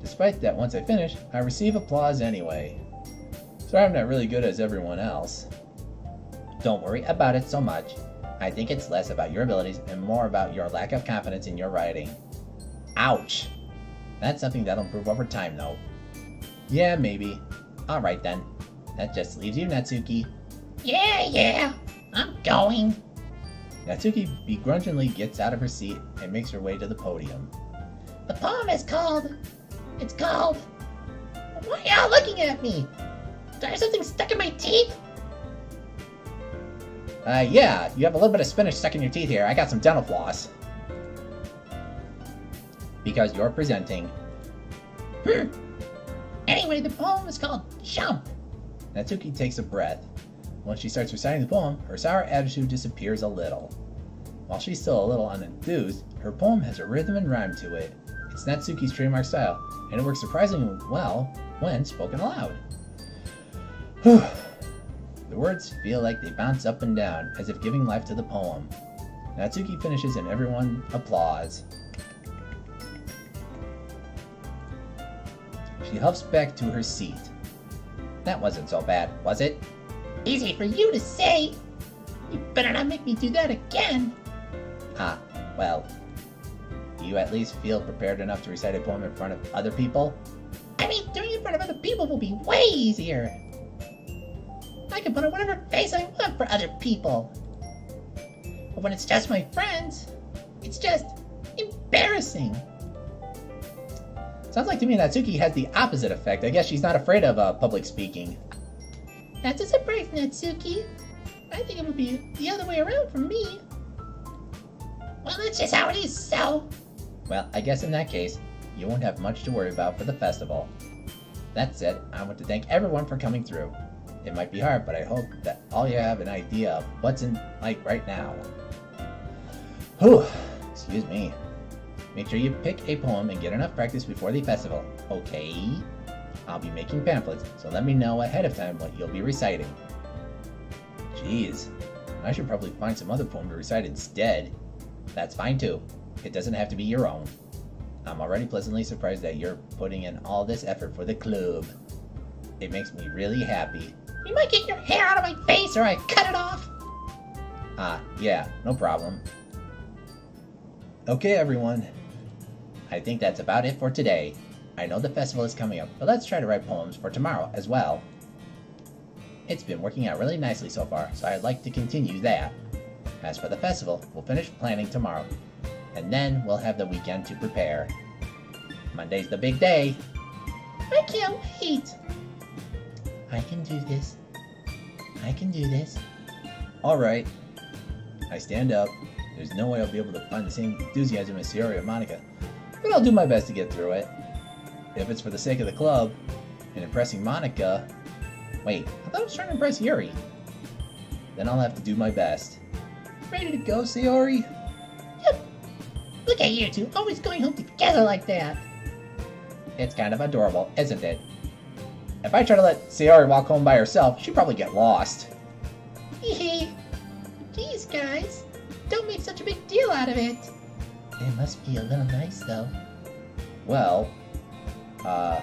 Despite that, once I finish, I receive applause anyway. Sorry I'm not really good as everyone else. Don't worry about it so much. I think it's less about your abilities and more about your lack of confidence in your writing. Ouch! That's something that'll improve over time, though. Yeah, maybe. Alright then. That just leaves you, Natsuki.
Yeah, yeah. I'm going.
Natsuki begrudgingly gets out of her seat and makes her way to the podium.
The poem is called. It's called. Why are y'all looking at me? Do I have something stuck in my teeth?
Uh, yeah, you have a little bit of spinach stuck in your teeth here. I got some dental floss. Because you're presenting.
Hmm. Anyway, the poem is called Jump.
Natsuki takes a breath. Once she starts reciting the poem, her sour attitude disappears a little. While she's still a little unenthused, her poem has a rhythm and rhyme to it. It's Natsuki's trademark style, and it works surprisingly well when spoken aloud. Whew. The words feel like they bounce up and down, as if giving life to the poem. Natsuki finishes and everyone applauds. She huffs back to her seat. That wasn't so bad, was it?
Easy for you to say. You better not make me do that again.
Ah, well. Do you at least feel prepared enough to recite a poem in front of other people?
I mean, doing it in front of other people will be way easier. I can put on whatever face I want for other people. But when it's just my friends, it's just embarrassing.
Sounds like to me Natsuki has the opposite effect. I guess she's not afraid of uh, public speaking.
That's a surprise, Natsuki. I think it would be the other way around for me. Well, that's just how it is, so.
Well, I guess in that case, you won't have much to worry about for the festival. That said, I want to thank everyone for coming through. It might be hard, but I hope that all you have an idea of what's in like right now. Whew, excuse me. Make sure you pick a poem and get enough practice before the festival, okay? I'll be making pamphlets, so let me know ahead of time what you'll be reciting. Jeez, I should probably find some other poem to recite instead. That's fine too. It doesn't have to be your own. I'm already pleasantly surprised that you're putting in all this effort for the club. It makes me really happy.
You might get your hair out of my face or I cut it off.
Ah, yeah, no problem. Okay, everyone. I think that's about it for today. I know the festival is coming up, but let's try to write poems for tomorrow as well. It's been working out really nicely so far, so I'd like to continue that. As for the festival, we'll finish planning tomorrow, and then we'll have the weekend to prepare. Monday's the big day.
I can't wait.
I can do this. I can do this. Alright. I stand up. There's no way I'll be able to find the same enthusiasm as Sayori or Monika, but I'll do my best to get through it. If it's for the sake of the club, and impressing Monika... Wait, I thought I was trying to impress Yuri. Then I'll have to do my best. Ready to go, Sayori?
Yep. Look at you two, always going home together like that.
It's kind of adorable, isn't it? If I try to let Sayori walk home by herself, she'd probably get lost.
Hee Geez, guys. Don't make such a big deal out of it.
It must be a little nice, though. Well, uh,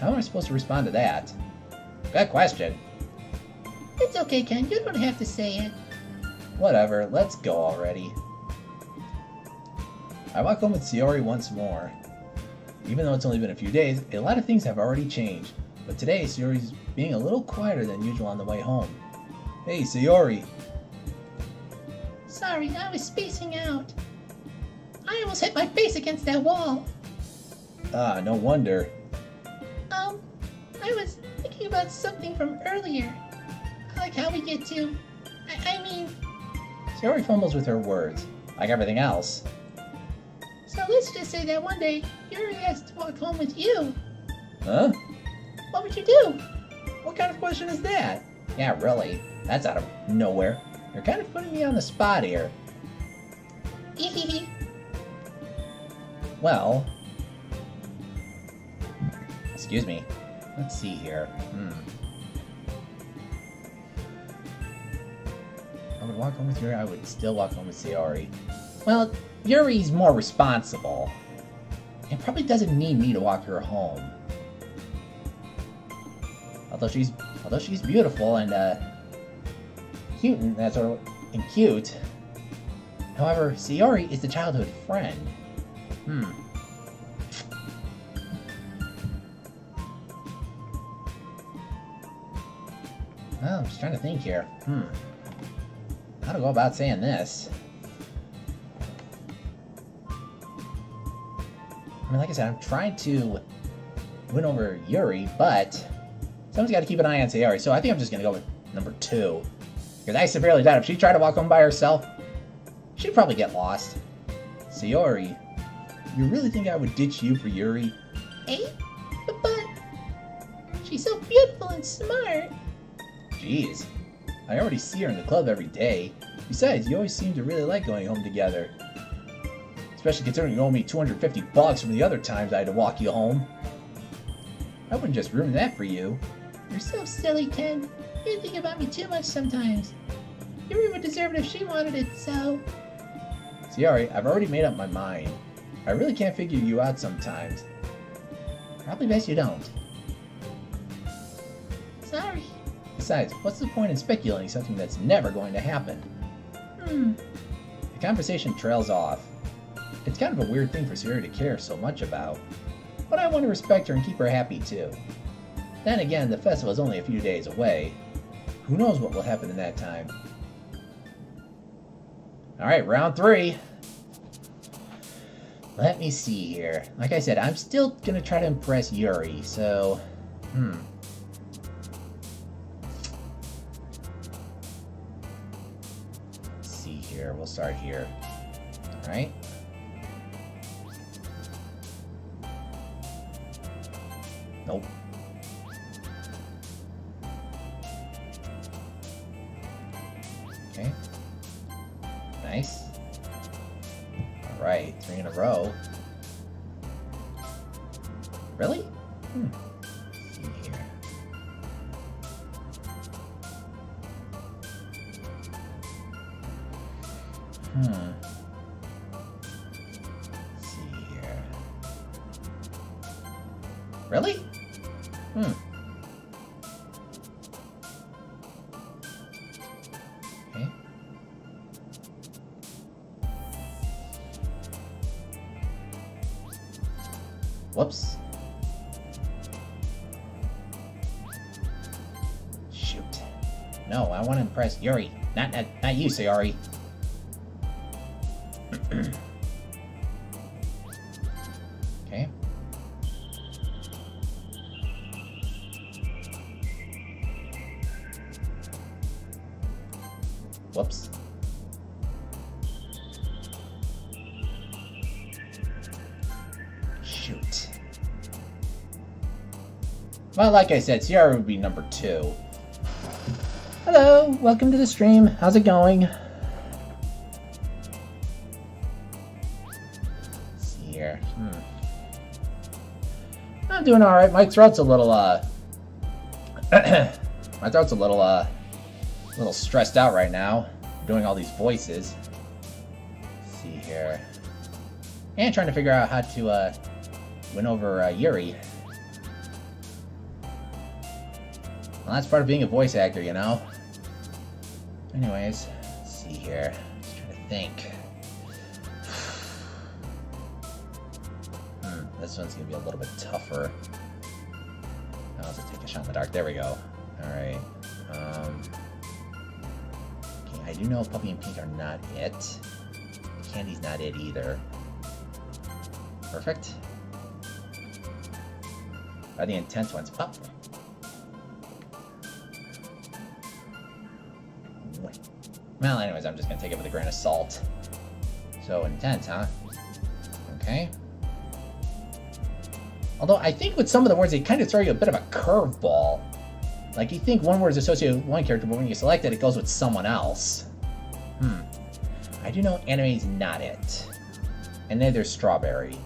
how am I supposed to respond to that? Good question.
It's okay, Ken. You don't have to say it.
Whatever, let's go already. I walk home with Sayori once more. Even though it's only been a few days, a lot of things have already changed. But today, Sayori's being a little quieter than usual on the way home. Hey, Sayori.
Sorry, I was spacing out. I almost hit my face against that wall.
Ah, no wonder.
Um, I was thinking about something from earlier. Like how we get to... I, I mean...
Sayori fumbles with her words, like everything else.
So let's just say that one day, Yuri asked to walk home with you.
Huh?
What would you do?
What kind of question is that? Yeah, really. That's out of nowhere. You're kind of putting me on the spot here. well, excuse me. Let's see here. Hmm. I would walk home with Yuri. I would still walk home with Sayori. Well, Yuri's more responsible. And probably doesn't need me to walk her home. Although she's although she's beautiful and uh, cute and that sort of and cute. However, Sayori is the childhood friend. Hmm. Well, I'm just trying to think here. Hmm. How to go about saying this? I mean, like I said, I'm trying to win over Yuri, but someone's got to keep an eye on Sayori, so I think I'm just going to go with number two. Because I severely doubt if she tried to walk home by herself, she'd probably get lost. Sayori, you really think I would ditch you for Yuri?
Eh? But but she's so beautiful and smart.
Jeez, I already see her in the club every day. Besides, you always seem to really like going home together. Especially considering you owe me 250 bucks from the other times I had to walk you home. I wouldn't just ruin that for you.
You're so silly, Ken. You think about me too much sometimes. Yuri would deserve it if she wanted it, so...
Sayori, I've already made up my mind. I really can't figure you out sometimes. Probably best you don't. Besides, what's the point in speculating something that's never going to happen?
Hmm.
The conversation trails off. It's kind of a weird thing for Sayori to care so much about. But I want to respect her and keep her happy too. Then again, the festival is only a few days away. Who knows what will happen in that time? Alright, round three. Let me see here. Like I said, I'm still gonna try to impress Yuri, so... Hmm. We'll start here. Alright. Nope. Okay. Nice. Alright, three in a row. Really? Hmm. Really? Hmm. Okay. Whoops. Shoot. No, I want to impress Yuri. Not, not, not you, Sayori. Well, like I said, Sayori would be number two. Hello, welcome to the stream. How's it going? Let's see here. Hmm. I'm doing all right. My throat's a little uh, my throat's a little uh, a little stressed out right now. Doing all these voices. Let's see here, and trying to figure out how to uh, win over uh, Yuri. Well, that's part of being a voice actor, you know. Anyways, let's see here. Just trying to think. Hmm, this one's gonna be a little bit tougher. I'll just take a shot in the dark. There we go. Alright. Um, okay, I do know Puppy and Pink are not it. Candy's not it either. Perfect. Are the intense ones? Up. Well, anyways, I'm just gonna take it with a grain of salt. So intense, huh? Okay. Although I think with some of the words, they kind of throw you a bit of a curveball. Like you think one word is associated with one character, but when you select it, it goes with someone else. Hmm. I do know anime is not it. And neither is strawberry.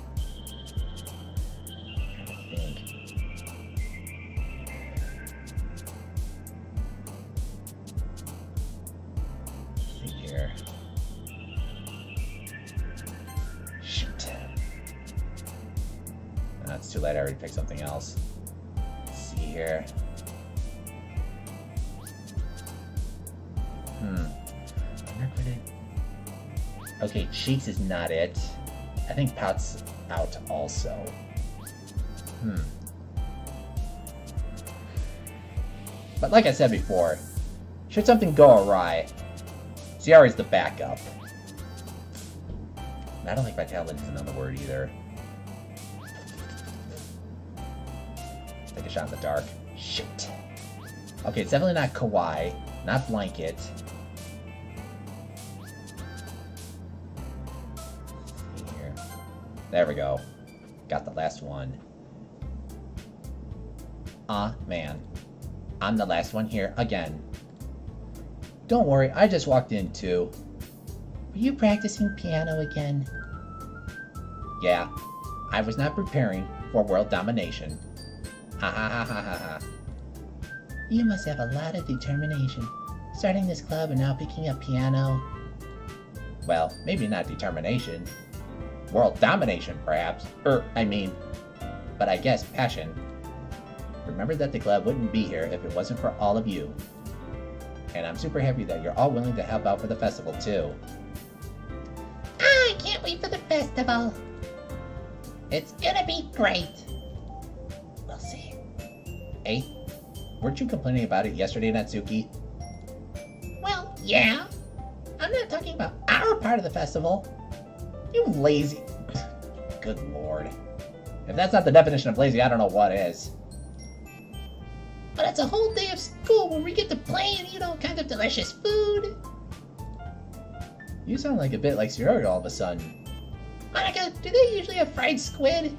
Not it. I think Pat's out also. Hmm. But like I said before, should something go awry, Sayori's the backup. I don't think Vitality is another word either. Take a shot in the dark. Shoot. Okay, it's definitely not Kawaii, not Blanket. There we go. Got the last one. Ah, man. I'm the last one here again. Don't worry, I just walked in too.
Were you practicing piano again?
Yeah, I was not preparing for world domination. Ha ha ha ha ha ha.
You must have a lot of determination. Starting this club and now picking up piano.
Well, maybe not determination. World domination, perhaps. Er, I mean, but I guess passion. Remember that the club wouldn't be here if it wasn't for all of you. And I'm super happy that you're all willing to help out for the festival, too.
I can't wait for the festival. It's gonna be great. We'll see.
Hey, weren't you complaining about it yesterday, Natsuki?
Well, yeah. I'm not talking about our part of the festival.
You lazy. Good lord. If that's not the definition of lazy, I don't know what is.
But it's a whole day of school where we get to play and eat all kinds of delicious food.
You sound like a bit like Sayori all of a sudden.
Monika, do they usually have fried squid?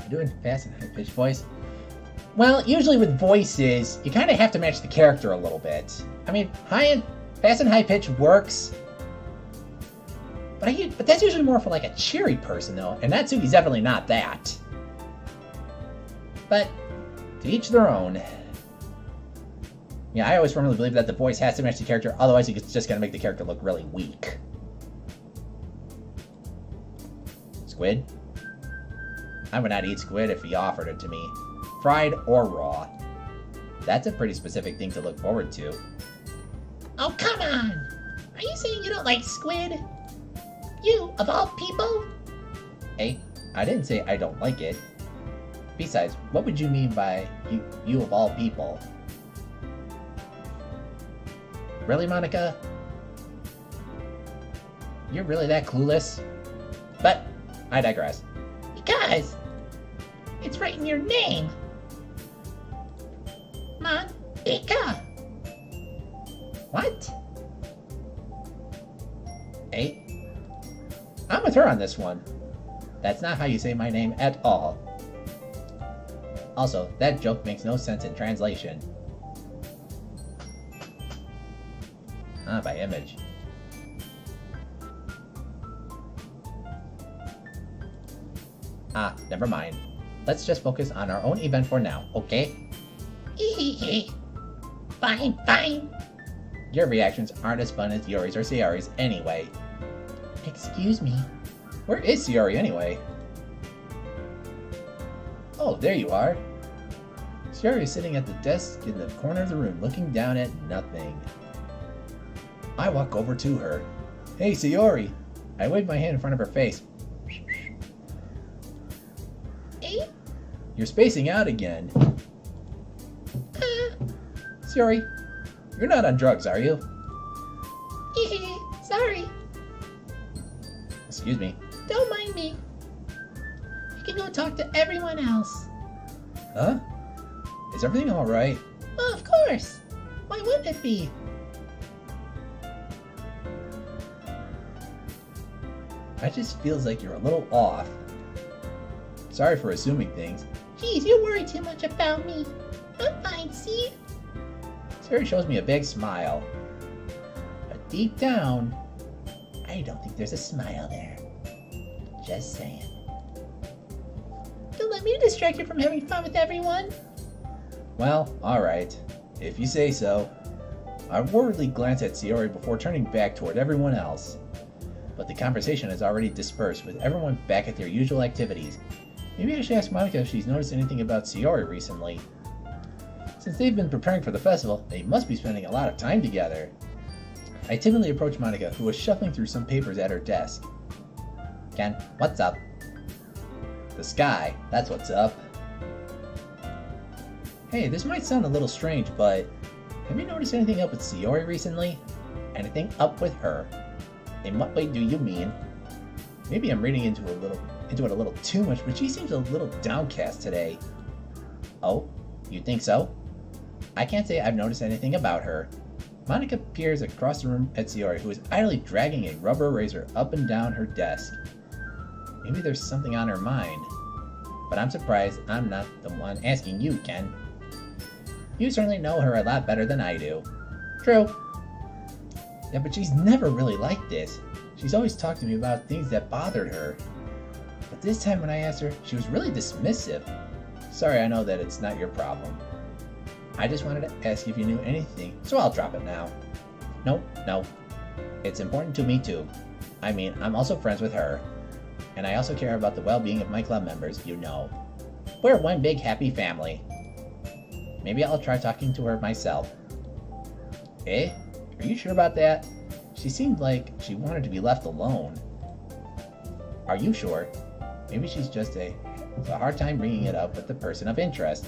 You're doing fast and high pitched voice. Well, usually with voices, you kind of have to match the character a little bit. I mean, high and fast and high pitch works, but I but that's usually more for like a cheery person though, and Natsuki's definitely not that. But to each their own. Yeah, I always firmly believe that the voice has to match the character, otherwise it's just gonna make the character look really weak. Squid? I would not eat squid if he offered it to me, fried or raw. That's a pretty specific thing to look forward to.
Oh, come on! Are you saying you don't like squid? You, of all people?
Hey, I didn't say I don't like it. Besides, what would you mean by you, you of all people? Really, Monika? You're really that clueless? But, I digress.
Because it's right in your name. Monika.
What? Hey, I'm with her on this one. That's not how you say my name at all. Also, that joke makes no sense in translation. Ah, by image. Ah, never mind. Let's just focus on our own event for now, okay?
fine, fine.
Your reactions aren't as fun as Yuri's or Sayori's anyway.
Excuse me.
Where is Sayori anyway? Oh, there you are. Sayori is sitting at the desk in the corner of the room looking down at nothing. I walk over to her. Hey, Sayori! I wave my hand in front of her face.
Eh?
You're spacing out again.
Uh,
Sayori, you're not on drugs, are you?
sorry.
Excuse me.
Don't mind me. You can go talk to everyone else.
Huh? Is everything alright?
Oh, of course. Why wouldn't it be?
I just feels like you're a little off. Sorry for assuming things.
Geez, you worry too much about me. I'm fine, see?
Sayori shows me a big smile. But deep down, I don't think there's a smile there. Just saying.
Don't let me distract you from having fun with everyone.
Well, alright. If you say so. I worriedly glance at Sayori before turning back toward everyone else. But the conversation has already dispersed with everyone back at their usual activities. Maybe I should ask Monika if she's noticed anything about Sayori recently. Since they've been preparing for the festival, they must be spending a lot of time together. I timidly approach Monika, who was shuffling through some papers at her desk. Ken, what's up? The sky, that's what's up. Hey, this might sound a little strange, but have you noticed anything up with Sayori recently? Anything up with her? In what way do you mean? Maybe I'm reading into a little into it a little too much, but she seems a little downcast today. Oh, you think so? I can't say I've noticed anything about her. Monika peers across the room at Sayori, who is idly dragging a rubber razor up and down her desk. Maybe there's something on her mind. But I'm surprised I'm not the one asking you, Ken. You certainly know her a lot better than I do. True. Yeah, but she's never really like this. She's always talked to me about things that bothered her. But this time when I asked her, she was really dismissive. Sorry, I know that it's not your problem. I just wanted to ask if you knew anything, so I'll drop it now. Nope, no. It's important to me too. I mean, I'm also friends with her. And I also care about the well-being of my club members, you know. We're one big happy family. Maybe I'll try talking to her myself. Eh? Are you sure about that? She seemed like she wanted to be left alone. Are you sure? Maybe she's just a, a hard time bringing it up with the person of interest.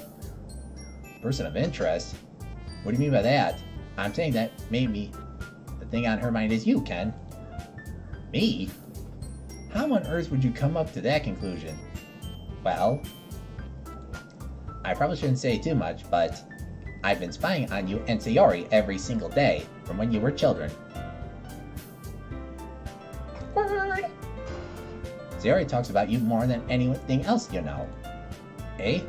Person of interest? What do you mean by that? I'm saying that maybe the thing on her mind is you, Ken. Me? How on earth would you come up to that conclusion? Well, I probably shouldn't say too much, but I've been spying on you and Sayori every single day from when you were children.
Word.
Sayori talks about you more than anything else you know. Eh?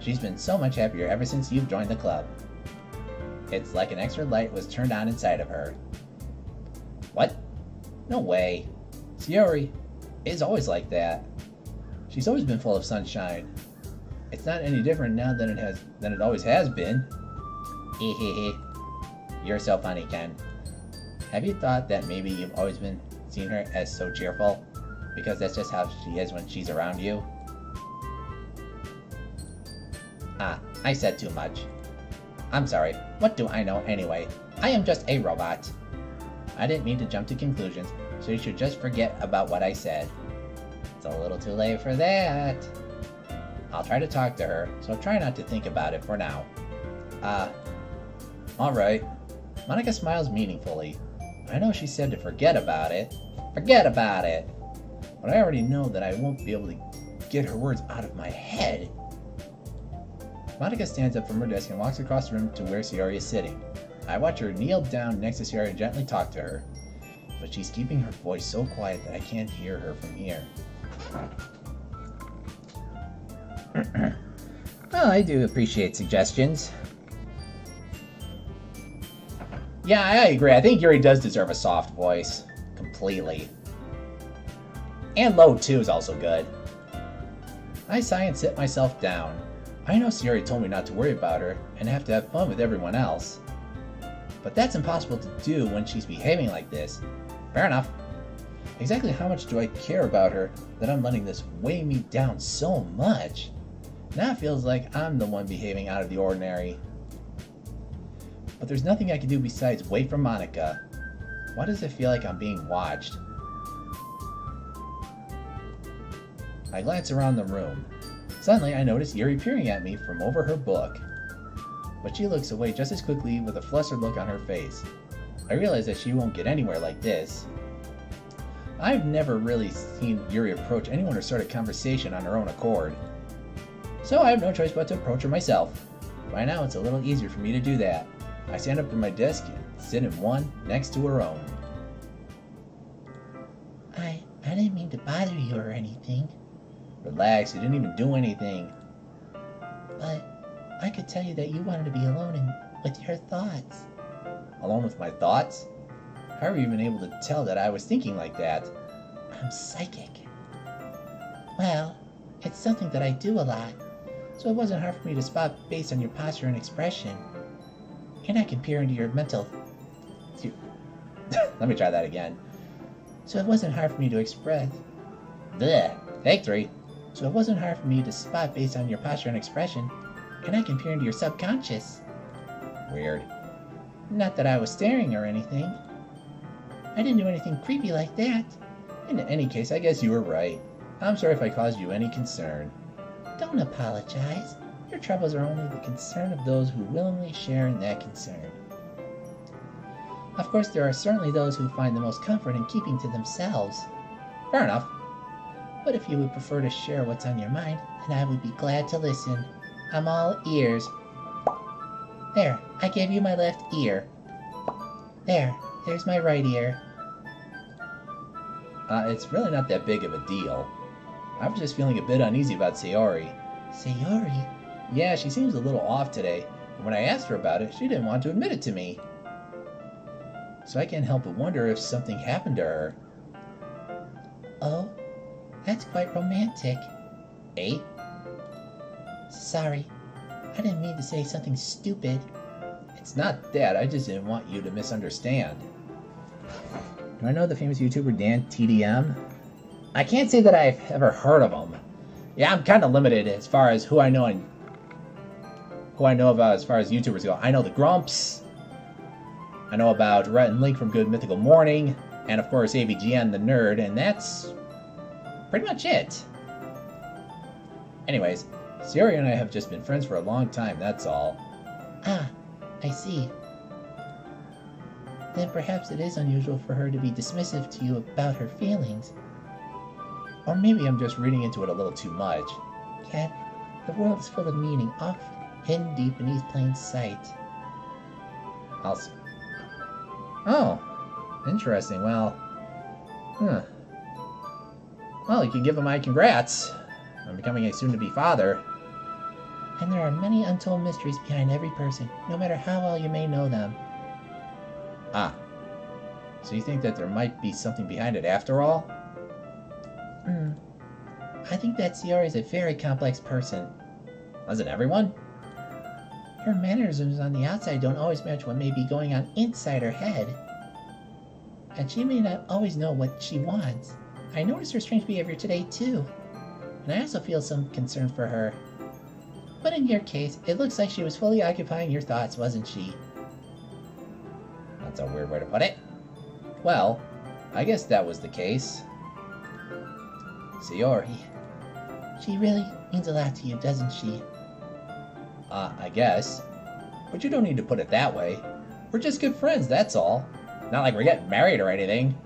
She's been so much happier ever since you've joined the club. It's like an extra light was turned on inside of her. What? No way. Sayori is always like that. She's always been full of sunshine. It's not any different now than it has than it always has been. Hehehe. You're so funny, Ken. Have you thought that maybe you've always been seeing her as so cheerful? Because that's just how she is when she's around you? Ah, I said too much. I'm sorry, what do I know anyway? I am just a robot. I didn't mean to jump to conclusions, so you should just forget about what I said. It's a little too late for that. I'll try to talk to her, so try not to think about it for now. Uh, alright. Monika smiles meaningfully. I know she said to forget about it. Forget about it! But I already know that I won't be able to get her words out of my head. Monika stands up from her desk and walks across the room to where Sayori is sitting. I watch her kneel down next to Sayori and gently talk to her, but she's keeping her voice so quiet that I can't hear her from here. well, I do appreciate suggestions. Yeah, I agree. I think Yuri does deserve a soft voice. Completely. And low, too, is also good. I sigh and sit myself down. I know Sayori told me not to worry about her and have to have fun with everyone else. But that's impossible to do when she's behaving like this. Fair enough. Exactly how much do I care about her that I'm letting this weigh me down so much? Now it feels like I'm the one behaving out of the ordinary. But there's nothing I can do besides wait for Monika. Why does it feel like I'm being watched? I glance around the room. Suddenly, I notice Yuri peering at me from over her book. But she looks away just as quickly with a flustered look on her face. I realize that she won't get anywhere like this. I've never really seen Yuri approach anyone or start a conversation on her own accord. So I have no choice but to approach her myself. By now, it's a little easier for me to do that. I stand up from my desk and sit in one next to her own.
I I didn't mean to bother you or anything.
Relax, you didn't even do anything.
But I could tell you that you wanted to be alone and with your thoughts.
Alone with my thoughts? How are you even able to tell that I was thinking like that?
I'm psychic. Well, it's something that I do a lot, so it wasn't hard for me to spot based on your posture and expression. And I can peer into your mental.
Let me try that again.
So it wasn't hard for me to express.
Bleh. Take three.
So it wasn't hard for me to spot based on your posture and expression, and I can peer into your subconscious.
Weird.
Not that I was staring or anything. I didn't do anything creepy like that.
In any case, I guess you were right. I'm sorry if I caused you any concern.
Don't apologize. Your troubles are only the concern of those who willingly share in that concern. Of course, there are certainly those who find the most comfort in keeping to themselves.
Fair enough.
But if you would prefer to share what's on your mind, then I would be glad to listen. I'm all ears. There, I gave you my left ear. There, there's my right ear.
Uh, it's really not that big of a deal. I was just feeling a bit uneasy about Sayori.
Sayori?
Yeah, she seems a little off today. And when I asked her about it, she didn't want to admit it to me. So I can't help but wonder if something happened to her.
Oh, that's quite romantic.
Eh?
Sorry, I didn't mean to say something stupid.
It's not that, I just didn't want you to misunderstand. Do I know the famous YouTuber Dan TDM? I can't say that I've ever heard of him. Yeah, I'm kind of limited as far as who I know and who I know about as far as YouTubers go. I know the Grumps. I know about Rhett and Link from Good Mythical Morning, and of course AVGN the Nerd, and that's pretty much it. Anyways, Sayori and I have just been friends for a long time, that's all.
Ah, I see. Then perhaps it is unusual for her to be dismissive to you about her feelings.
Or maybe I'm just reading into it a little too much.
Yet, the world is full of meaning, often hidden deep beneath plain sight.
I'll see. Oh, interesting. Well, huh. Well, you can give him my congrats on becoming a soon-to-be father.
And there are many untold mysteries behind every person, no matter how well you may know them.
Ah. So you think that there might be something behind it after all?
Hmm. I think that Sayori is a very complex person.
Wasn't everyone?
Her mannerisms on the outside don't always match what may be going on inside her head. And she may not always know what she wants. I noticed her strange behavior today, too. And I also feel some concern for her. But in your case, it looks like she was fully occupying your thoughts, wasn't she?
That's a weird way to put it. Well, I guess that was the case. Sayori.
She really means a lot to you, doesn't she?
Uh, I guess. But you don't need to put it that way. We're just good friends, that's all. Not like we're getting married or anything.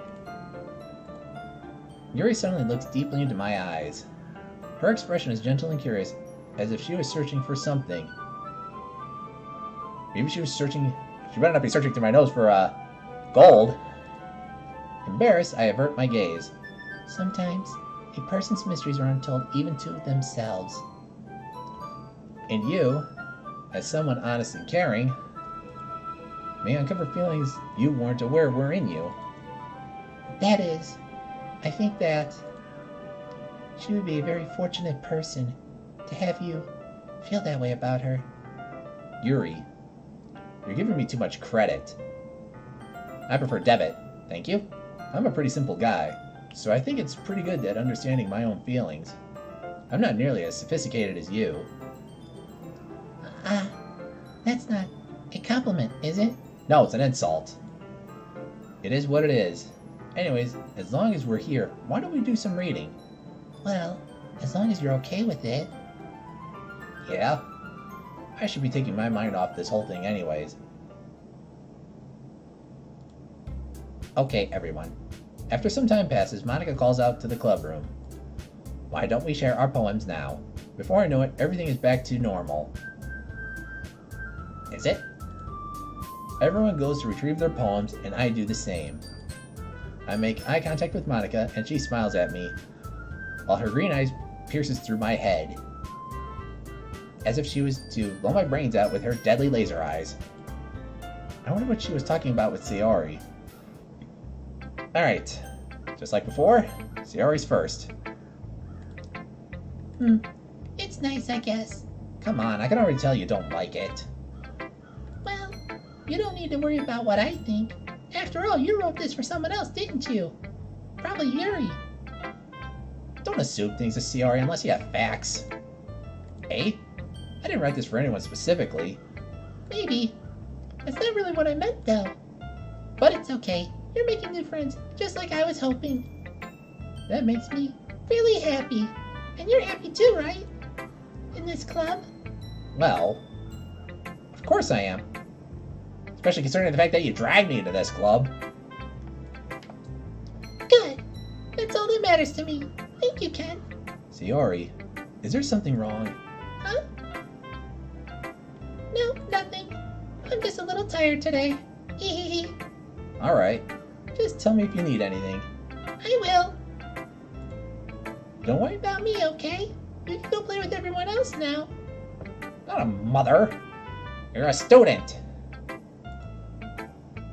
Yuri suddenly looks deeply into my eyes. Her expression is gentle and curious, as if she was searching for something. Maybe she was searching. She better not be searching through my nose for, uh, gold. Embarrassed, I avert my gaze.
Sometimes, a person's mysteries are untold even to themselves.
And you, as someone honest and caring, may uncover feelings you weren't aware were in you.
That is, I think that she would be a very fortunate person to have you feel that way about her.
Yuri, you're giving me too much credit. I prefer debit, thank you. I'm a pretty simple guy, so I think it's pretty good at understanding my own feelings. I'm not nearly as sophisticated as you.
Ah, that's not a compliment, is it?
No, it's an insult. It is what it is. Anyways, as long as we're here, why don't we do some reading?
Well, as long as you're okay with it.
Yeah? I should be taking my mind off this whole thing anyways. Okay, everyone. After some time passes, Monika calls out to the club room. Why don't we share our poems now? Before I know it, everything is back to normal. Is it? Everyone goes to retrieve their poems, and I do the same. I make eye contact with Monika, and she smiles at me, while her green eyes pierces through my head, as if she was to blow my brains out with her deadly laser eyes. I wonder what she was talking about with Sayori. Alright, just like before, Sayori's first.
Hmm, it's nice, I guess.
Come on, I can already tell you don't like it.
Well, you don't need to worry about what I think. After all, you wrote this for someone else, didn't you? Probably Yuri.
Don't assume things of Sayori unless you have facts. Hey, I didn't write this for anyone specifically.
Maybe. That's not really what I meant, though. But it's okay. You're making new friends, just like I was hoping. That makes me really happy. And you're happy too, right? In this club?
Well, of course I am. Especially considering the fact that you dragged me into this club.
Good. That's all that matters to me. Thank you, Ken.
Sayori, is there something wrong?
Huh? No, nothing. I'm just a little tired today. Hee hee hee.
Alright, just tell me if you need anything.
I will.
Don't worry
About me, okay? You can go play with everyone else now.
Not a mother. You're a student.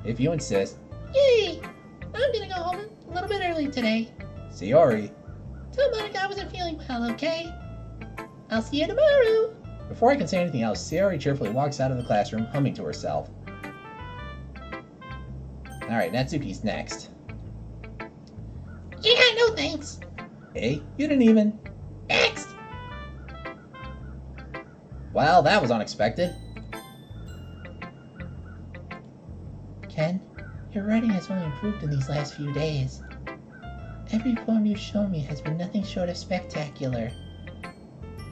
If you insist.
Yay! I'm gonna go home a little bit early today.
Sayori,
Tell Monika I wasn't feeling well, okay? I'll see you tomorrow.
before I can say anything else, Sayori cheerfully walks out of the classroom, humming to herself. Alright, Natsuki's next.
Yeah, no thanks.
Hey, you didn't even.
Next.
Well, that was unexpected.
Ken, your writing has only improved in these last few days. Every poem you've shown me has been nothing short of spectacular.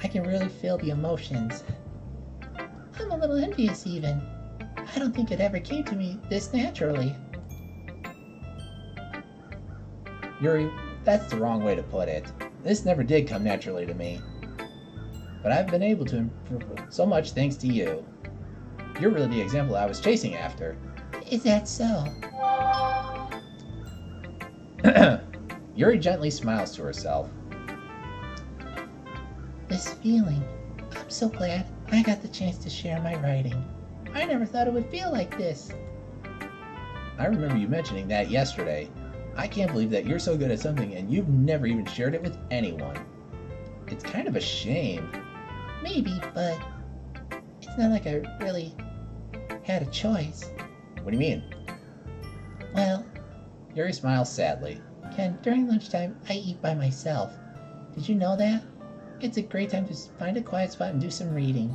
I can really feel the emotions. I'm a little envious, even. I don't think it ever came to me this naturally.
Yuri, that's the wrong way to put it. This never did come naturally to me. But I've been able to improve so much thanks to you. You're really the example I was chasing after.
Is that so?
Yuri gently smiles to herself.
This feeling. I'm so glad I got the chance to share my writing. I never thought it would feel like this.
I remember you mentioning that yesterday. I can't believe that you're so good at something and you've never even shared it with anyone. It's kind of a shame.
Maybe, but it's not like I really had a choice.
What do you mean?
Well,
Yuri smiles sadly.
Ken, during lunchtime, I eat by myself. Did you know that? It's a great time to find a quiet spot and do some reading.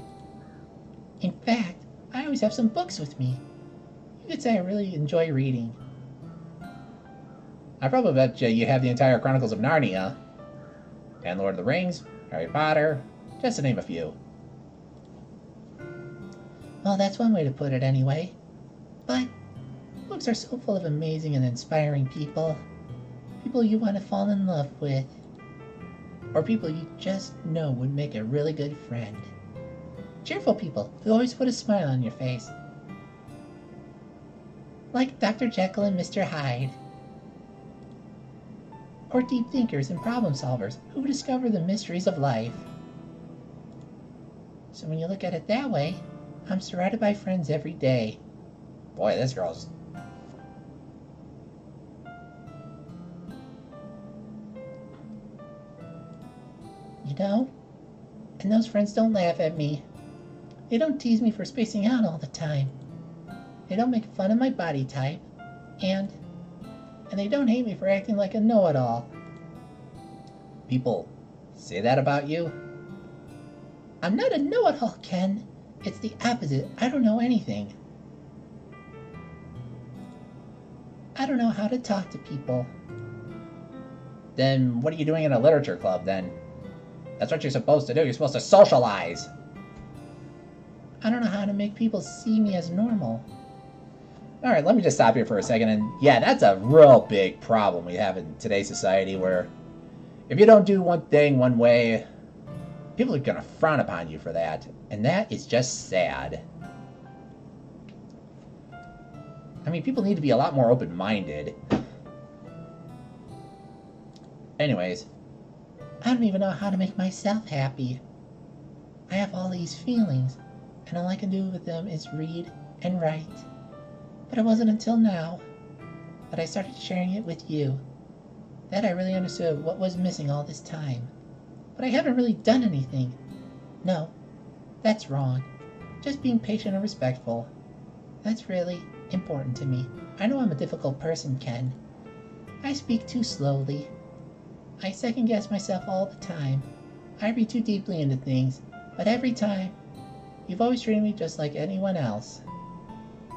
In fact, I always have some books with me. You could say I really enjoy reading.
I probably bet you, you have the entire Chronicles of Narnia, and Lord of the Rings, Harry Potter, just to name a few.
Well, that's one way to put it anyway. But books are so full of amazing and inspiring people. People you want to fall in love with. Or people you just know would make a really good friend. Cheerful people who always put a smile on your face. Like Dr. Jekyll and Mr. Hyde. Or deep thinkers and problem solvers who discover the mysteries of life. So when you look at it that way, I'm surrounded by friends every day.
Boy, this girl's.
You know? And those friends don't laugh at me. They don't tease me for spacing out all the time. They don't make fun of my body type. And. And they don't hate me for acting like a know it all.
People say that about you?
I'm not a know it all, Ken. It's the opposite. I don't know anything. I don't know how to talk to people.
Then what are you doing in a literature club then? That's what you're supposed to do. You're supposed to socialize.
I don't know how to make people see me as normal.
All right, let me just stop here for a second. And yeah, that's a real big problem we have in today's society where if you don't do one thing one way, people are going to frown upon you for that. And that is just sad. I mean, people need to be a lot more open minded. Anyways,
I don't even know how to make myself happy. I have all these feelings, and all I can do with them is read and write. But it wasn't until now that I started sharing it with you that I really understood what was missing all this time. But I haven't really done anything. No, that's wrong. Just being patient and respectful. That's really important to me. I know I'm a difficult person, Ken. I speak too slowly. I second guess myself all the time. I read too deeply into things, but every time, you've always treated me just like anyone else.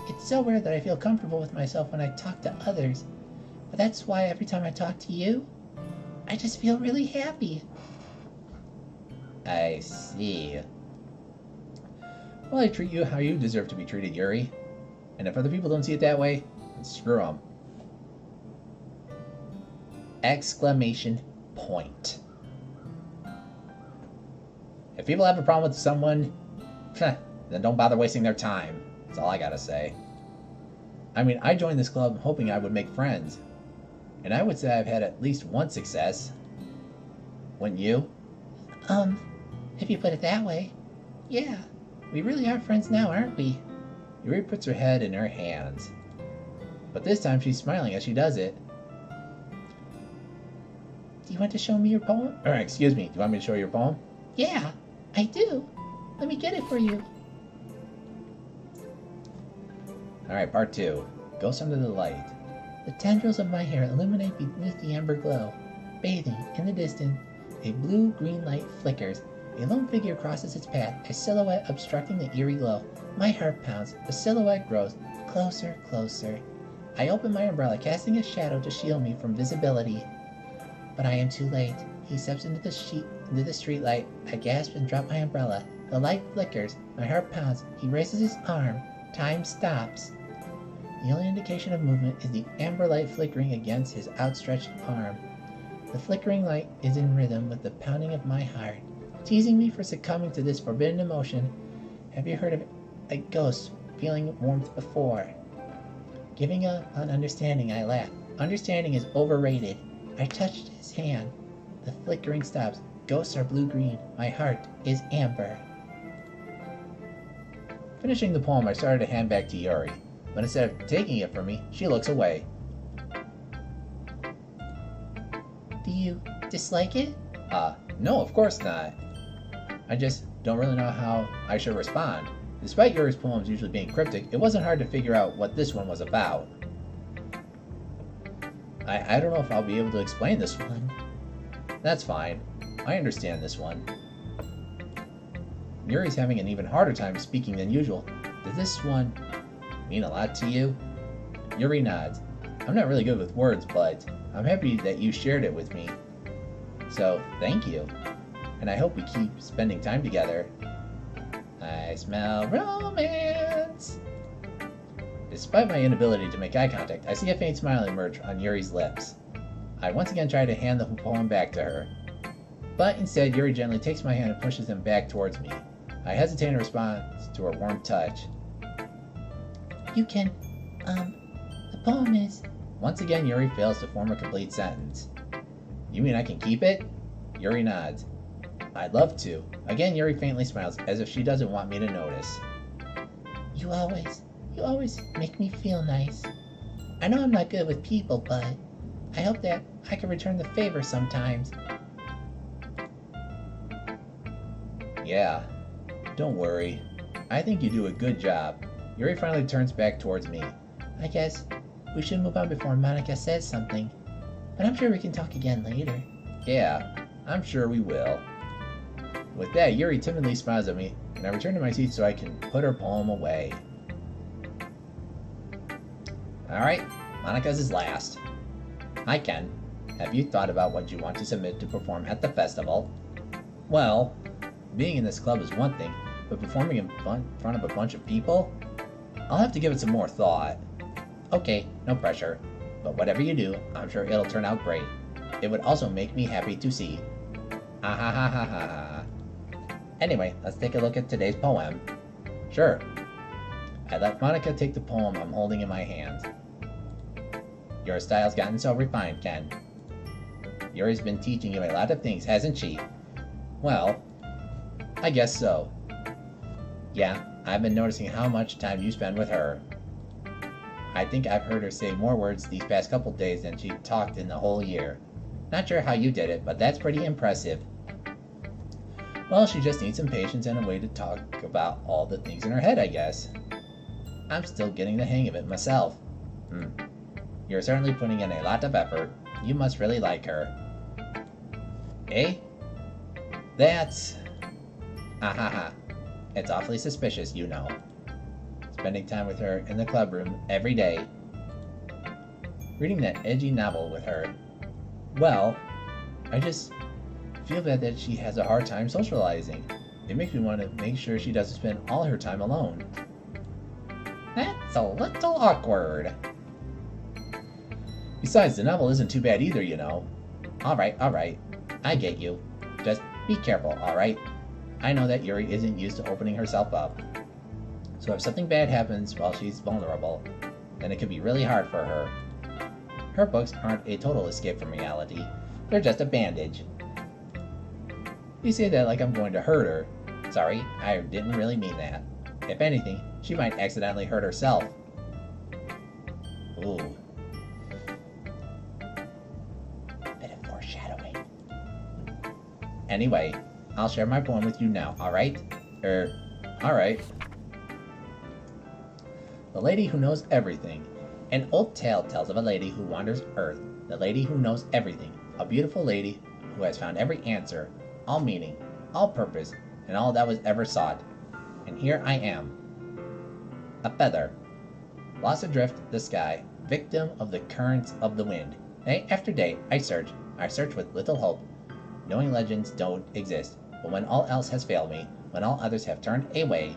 It's so weird that I feel comfortable with myself when I talk to others, but that's why every time I talk to you, I just feel really happy.
I see. Well, I treat you how you deserve to be treated, Yuri. And if other people don't see it that way, screw them. Exclamation point. If people have a problem with someone, then don't bother wasting their time. That's all I gotta say. I mean, I joined this club hoping I would make friends. And I would say I've had at least one success. Wouldn't you?
Um, if you put it that way, yeah. We really are friends now, aren't we?
Yuri puts her head in her hands. But this time she's smiling as she does it.
Do you want to show me your poem?
Or, excuse me, do you want me to show you your poem?
Yeah, I do. Let me get it for you.
Alright, part two. Ghost under the light.
The tendrils of my hair illuminate beneath the amber glow. Bathing in the distance, a blue green light flickers. A lone figure crosses its path, a silhouette obstructing the eerie glow. My heart pounds. The silhouette grows closer, closer. I open my umbrella, casting a shadow to shield me from visibility. But I am too late. He steps into the sheet into the streetlight. I gasp and drop my umbrella. The light flickers. My heart pounds. He raises his arm. Time stops. The only indication of movement is the amber light flickering against his outstretched arm. The flickering light is in rhythm with the pounding of my heart, teasing me for succumbing to this forbidden emotion. Have you heard of a ghost feeling warmth before? Giving up on understanding, I laugh. Understanding is overrated. I touched his hand. The flickering stops. Ghosts are blue green. My heart is amber.
Finishing the poem, I started to hand back to Yuri, but instead of taking it from me, she looks away.
Do you dislike it?
Uh, no, of course not. I just don't really know how I should respond. Despite Yuri's poems usually being cryptic, it wasn't hard to figure out what this one was about. I, I don't know if I'll be able to explain this one. That's fine. I understand this one. Yuri's having an even harder time speaking than usual. Does this one mean a lot to you? Yuri nods. I'm not really good with words, but I'm happy that you shared it with me. So, thank you. And I hope we keep spending time together. I smell romance. Despite my inability to make eye contact, I see a faint smile emerge on Yuri's lips. I once again try to hand the poem back to her. But instead, Yuri gently takes my hand and pushes them back towards me. I hesitate in response to her warm touch.
You can, um, the poem is.
Once again, Yuri fails to form a complete sentence. You mean I can keep it? Yuri nods. I'd love to. Again, Yuri faintly smiles, as if she doesn't want me to notice.
You always, you always make me feel nice. I know I'm not good with people, but I hope that I can return the favor sometimes.
Yeah, don't worry. I think you do a good job. Yuri finally turns back towards me.
I guess we should move on before Monika says something. But I'm sure we can talk again later.
Yeah, I'm sure we will. With that, Yuri timidly smiles at me, and I return to my seat so I can put her poem away. Alright, Monika's is last. Hi Ken, have you thought about what you want to submit to perform at the festival? Well, being in this club is one thing, but performing in front of a bunch of people? I'll have to give it some more thought. Okay, no pressure, but whatever you do, I'm sure it'll turn out great. It would also make me happy to see. Ha ha ha ha ha. Anyway, let's take a look at today's poem. Sure. I let Monika take the poem I'm holding in my hand. Your style's gotten so refined, Ken. Yuri's been teaching you a lot of things, hasn't she? Well, I guess so. Yeah, I've been noticing how much time you spend with her. I think I've heard her say more words these past couple days than she talked in the whole year. Not sure how you did it, but that's pretty impressive. Well, she just needs some patience and a way to talk about all the things in her head, I guess. I'm still getting the hang of it myself. Hmm. You're certainly putting in a lot of effort. You must really like her. Eh? That's... Ah ha ha. It's awfully suspicious, you know. Spending time with her in the club room every day. Reading that edgy novel with her. Well, I just feel bad that she has a hard time socializing. It makes me want to make sure she doesn't spend all her time alone. That's a little awkward. Besides, the novel isn't too bad either, you know. Alright, alright. I get you. Just be careful, alright? I know that Yuri isn't used to opening herself up. So if something bad happens while she's vulnerable, then it could be really hard for her. Her books aren't a total escape from reality. They're just a bandage. You say that like I'm going to hurt her. Sorry, I didn't really mean that. If anything, she might accidentally hurt herself. Ooh.
Bit of foreshadowing.
Anyway, I'll share my poem with you now, alright? Er, alright. The Lady Who Knows Everything. An old tale tells of a lady who wanders Earth, the lady who knows everything, a beautiful lady who has found every answer, all meaning, all purpose, and all that was ever sought. And here I am, a feather, lost adrift the sky, victim of the currents of the wind. Day after day, I search, I search with little hope, knowing legends don't exist. But when all else has failed me, when all others have turned away,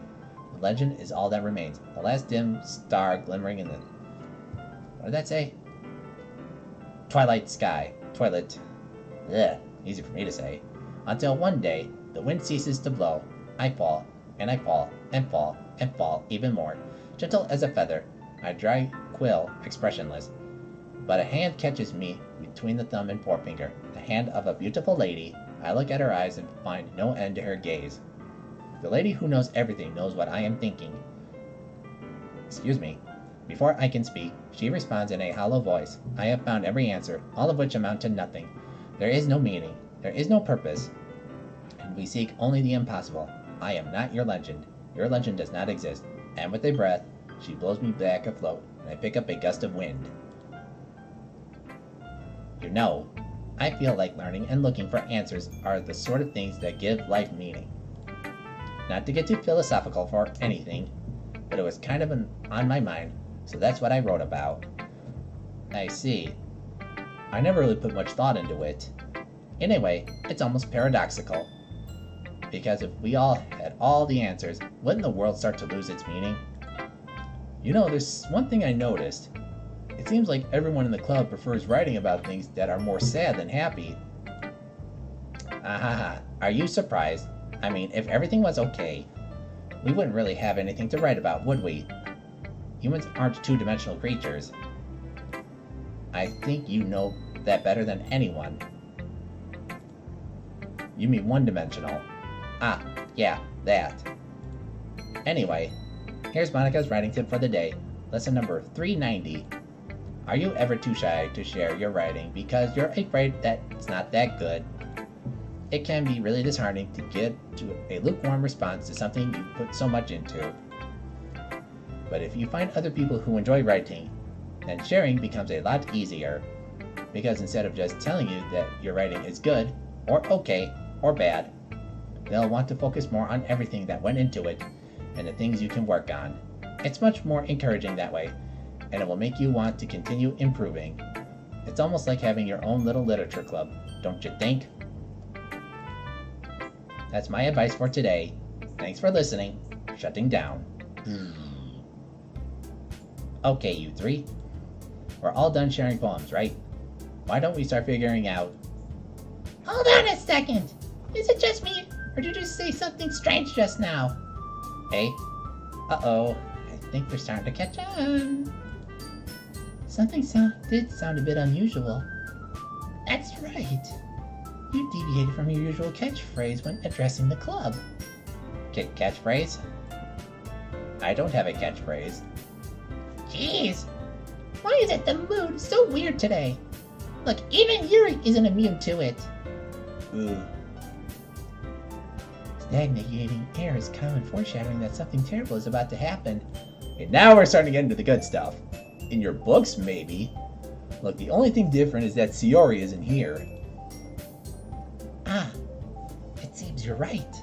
the legend is all that remains, the last dim star glimmering in the. What did that say? Twilight sky. Twilight. Ugh, easy for me to say. Until one day, the wind ceases to blow. I fall, and I fall, and fall, and fall even more. Gentle as a feather, I dry quill expressionless. But a hand catches me between the thumb and forefinger, the hand of a beautiful lady. I look at her eyes and find no end to her gaze. The lady who knows everything knows what I am thinking. Excuse me. Before I can speak, she responds in a hollow voice. I have found every answer, all of which amount to nothing. There is no meaning, there is no purpose, we seek only the impossible. I am not your legend. Your legend does not exist. And with a breath, she blows me back afloat, and I pick up a gust of wind. You know, I feel like learning and looking for answers are the sort of things that give life meaning. Not to get too philosophical for anything, but it was kind of an, on my mind, so that's what I wrote about. I see. I never really put much thought into it. Anyway, it's almost paradoxical. Because if we all had all the answers, wouldn't the world start to lose its meaning? You know, there's one thing I noticed. It seems like everyone in the club prefers writing about things that are more sad than happy. Ahaha, are you surprised? I mean, if everything was okay, we wouldn't really have anything to write about, would we? Humans aren't two-dimensional creatures. I think you know that better than anyone. You mean one-dimensional. Ah, yeah, that. Anyway, here's Monika's writing tip for the day. Lesson number 390. Are you ever too shy to share your writing because you're afraid that it's not that good? It can be really disheartening to get to a lukewarm response to something you put so much into. But if you find other people who enjoy writing, then sharing becomes a lot easier. Because instead of just telling you that your writing is good, or okay, or bad, they'll want to focus more on everything that went into it and the things you can work on. It's much more encouraging that way, and it will make you want to continue improving. It's almost like having your own little literature club, don't you think? That's my advice for today. Thanks for listening. Shutting down. Okay, you three. We're all done sharing poems, right? Why don't we start figuring out...
Hold on a second! Is it just me, or did you say something strange just now?
Hey? Uh-oh.
I think we're starting to catch on. Something sound did sound a bit unusual. That's right. You deviated from your usual catchphrase when addressing the club.
Catchphrase? I don't have a catchphrase.
Jeez, why is it the mood so weird today? Look, even Yuri isn't immune to it.
Ooh.
Stagnating air is common foreshadowing that something terrible is about to happen.
Okay, now we're starting to get into the good stuff. In your books, maybe. Look, the only thing different is that Sayori isn't here.
Ah, it seems you're right.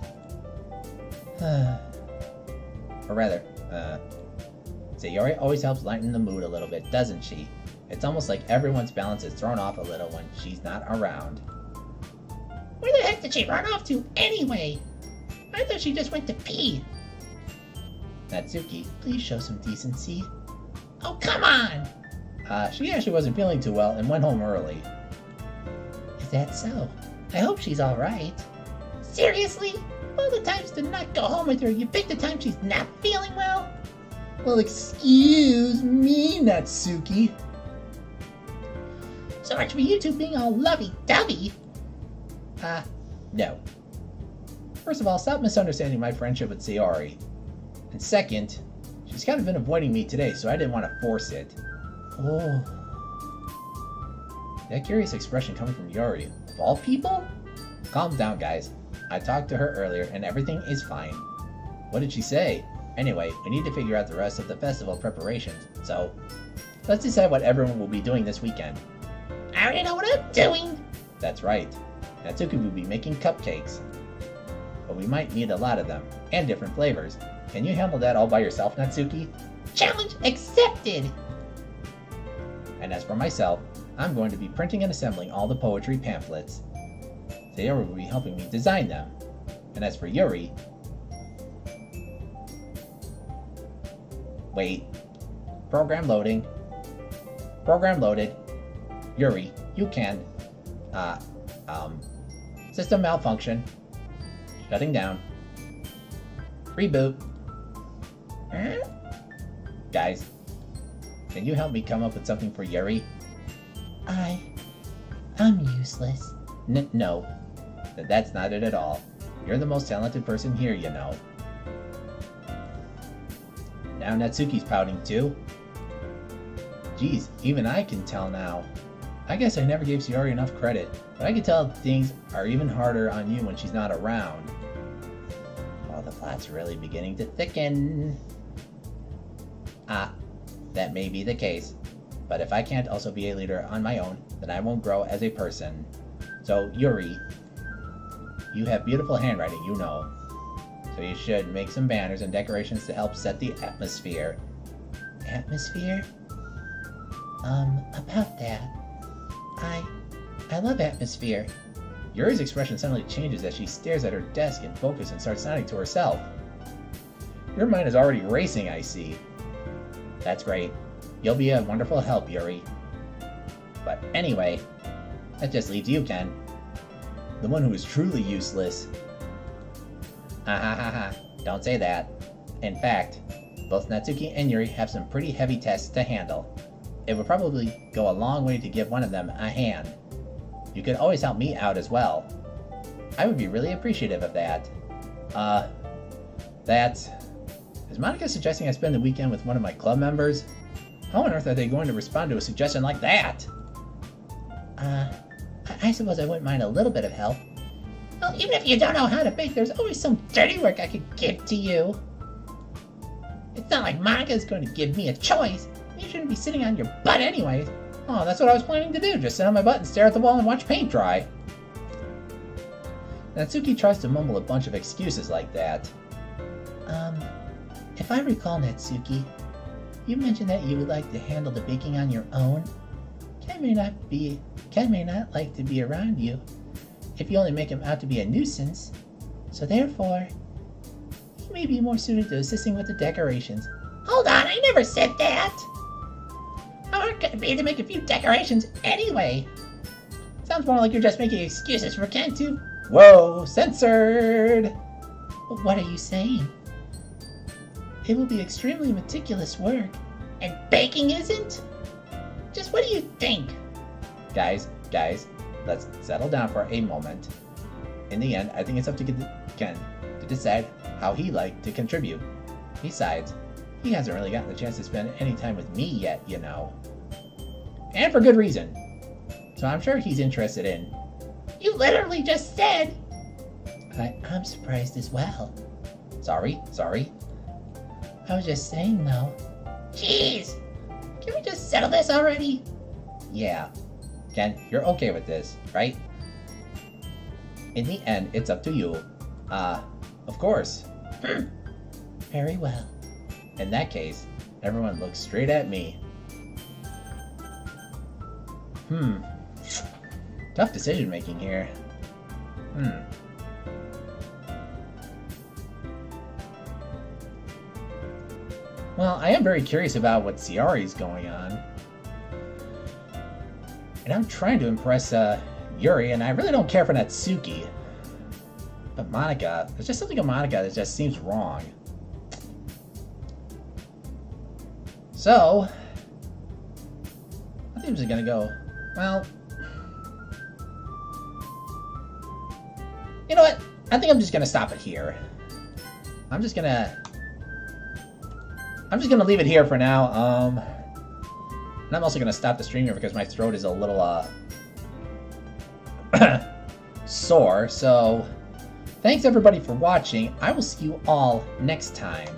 or rather, uh, Sayori always helps lighten the mood a little bit, doesn't she? It's almost like everyone's balance is thrown off a little when she's not around.
Where the heck did she run off to anyway? I thought she just went to pee.
Natsuki,
Please show some decency. Oh, come on!
uh, she actually wasn't feeling too well and went home early.
Is that so? I hope she's alright. Seriously? All the times to not go home with her, you pick the time she's not feeling well?
Well, excuse me, Natsuki.
So much for you two being all lovey-dovey.
Uh, no. First of all, stop misunderstanding my friendship with Sayori. And second, she's kind of been avoiding me today, so I didn't want to force it.
Oh.
That curious expression coming from Yuri. Of all people? Calm down, guys. I talked to her earlier, and everything is fine. What did she say? Anyway, we need to figure out the rest of the festival preparations, so let's decide what everyone will be doing this weekend.
I already know what I'm doing.
That's right. Natsuki will be making cupcakes. But we might need a lot of them, and different flavors. Can you handle that all by yourself, Natsuki?
Challenge accepted.
And as for myself, I'm going to be printing and assembling all the poetry pamphlets. Sayori will be helping me design them. And as for Yuri... Wait. Program loading. Program loaded. Yuri, you can... Uh, um... System malfunction. Shutting down. Reboot.
Huh?
Guys, can you help me come up with something for Yuri?
I... I'm useless.
N- no. That's not it at all. You're the most talented person here, you know. Now Natsuki's pouting too. Geez, even I can tell now. I guess I never gave Sayori enough credit, but I can tell things are even harder on you when she's not around. Plot's really beginning to thicken. Ah, that may be the case, but if I can't also be a leader on my own, then I won't grow as a person. So, Yuri, you have beautiful handwriting, you know. So you should make some banners and decorations to help set the atmosphere.
Atmosphere? Um, about that. I... I love atmosphere.
Yuri's expression suddenly changes as she stares at her desk in focus and starts nodding to herself. Your mind is already racing, I see. That's great. You'll be a wonderful help, Yuri. But anyway, that just leaves you, Ken. The one who is truly useless. Ha ha ha ha. Don't say that. In fact, both Natsuki and Yuri have some pretty heavy tests to handle. It would probably go a long way to give one of them a hand. You could always help me out as well. I would be really appreciative of that. Uh, that... Is Monika suggesting I spend the weekend with one of my club members? How on earth are they going to respond to a suggestion like that?
Uh, I, I suppose I wouldn't mind a little bit of help. Well, even if you don't know how to bake, there's always some dirty work I could give to you. It's not like Monika's going to give me a choice. You shouldn't be sitting on your butt anyways.
Oh, that's what I was planning to do. Just sit on my butt and stare at the wall and watch paint dry. Natsuki tries to mumble a bunch of excuses like that.
Um, if I recall, Natsuki, you mentioned that you would like to handle the baking on your own. Ken may not be Ken may not like to be around you if you only make him out to be a nuisance. So therefore, he may be more suited to assisting with the decorations. Hold on, I never said that! Hard could it be to make a few decorations anyway? Sounds more like you're just making excuses for to...
Whoa, censored!
What are you saying? It will be extremely meticulous work. And baking isn't? Just what do you think?
Guys, guys, let's settle down for a moment. In the end, I think it's up to Ken to decide how he like to contribute. Besides, he hasn't really gotten the chance to spend any time with me yet, you know. And for good reason. So I'm sure he's interested in.
You literally just said. I, I'm surprised as well.
Sorry, sorry.
I was just saying though. Jeez! Can we just settle this already?
Yeah. Ken, you're okay with this, right? In the end, it's up to you. Uh, of course.
Very well.
In that case, everyone looks straight at me. Hmm. Tough decision making here. Hmm. Well, I am very curious about what Sayori's going on. And I'm trying to impress uh, Yuri, and I really don't care for Natsuki. But Monika, there's just something about Monika that just seems wrong. So, I think I'm just gonna go, well, you know what? I think I'm just gonna stop it here. I'm just gonna, I'm just gonna leave it here for now. Um, and I'm also gonna stop the stream here because my throat is a little, uh, sore. So, thanks everybody for watching. I will see you all next time.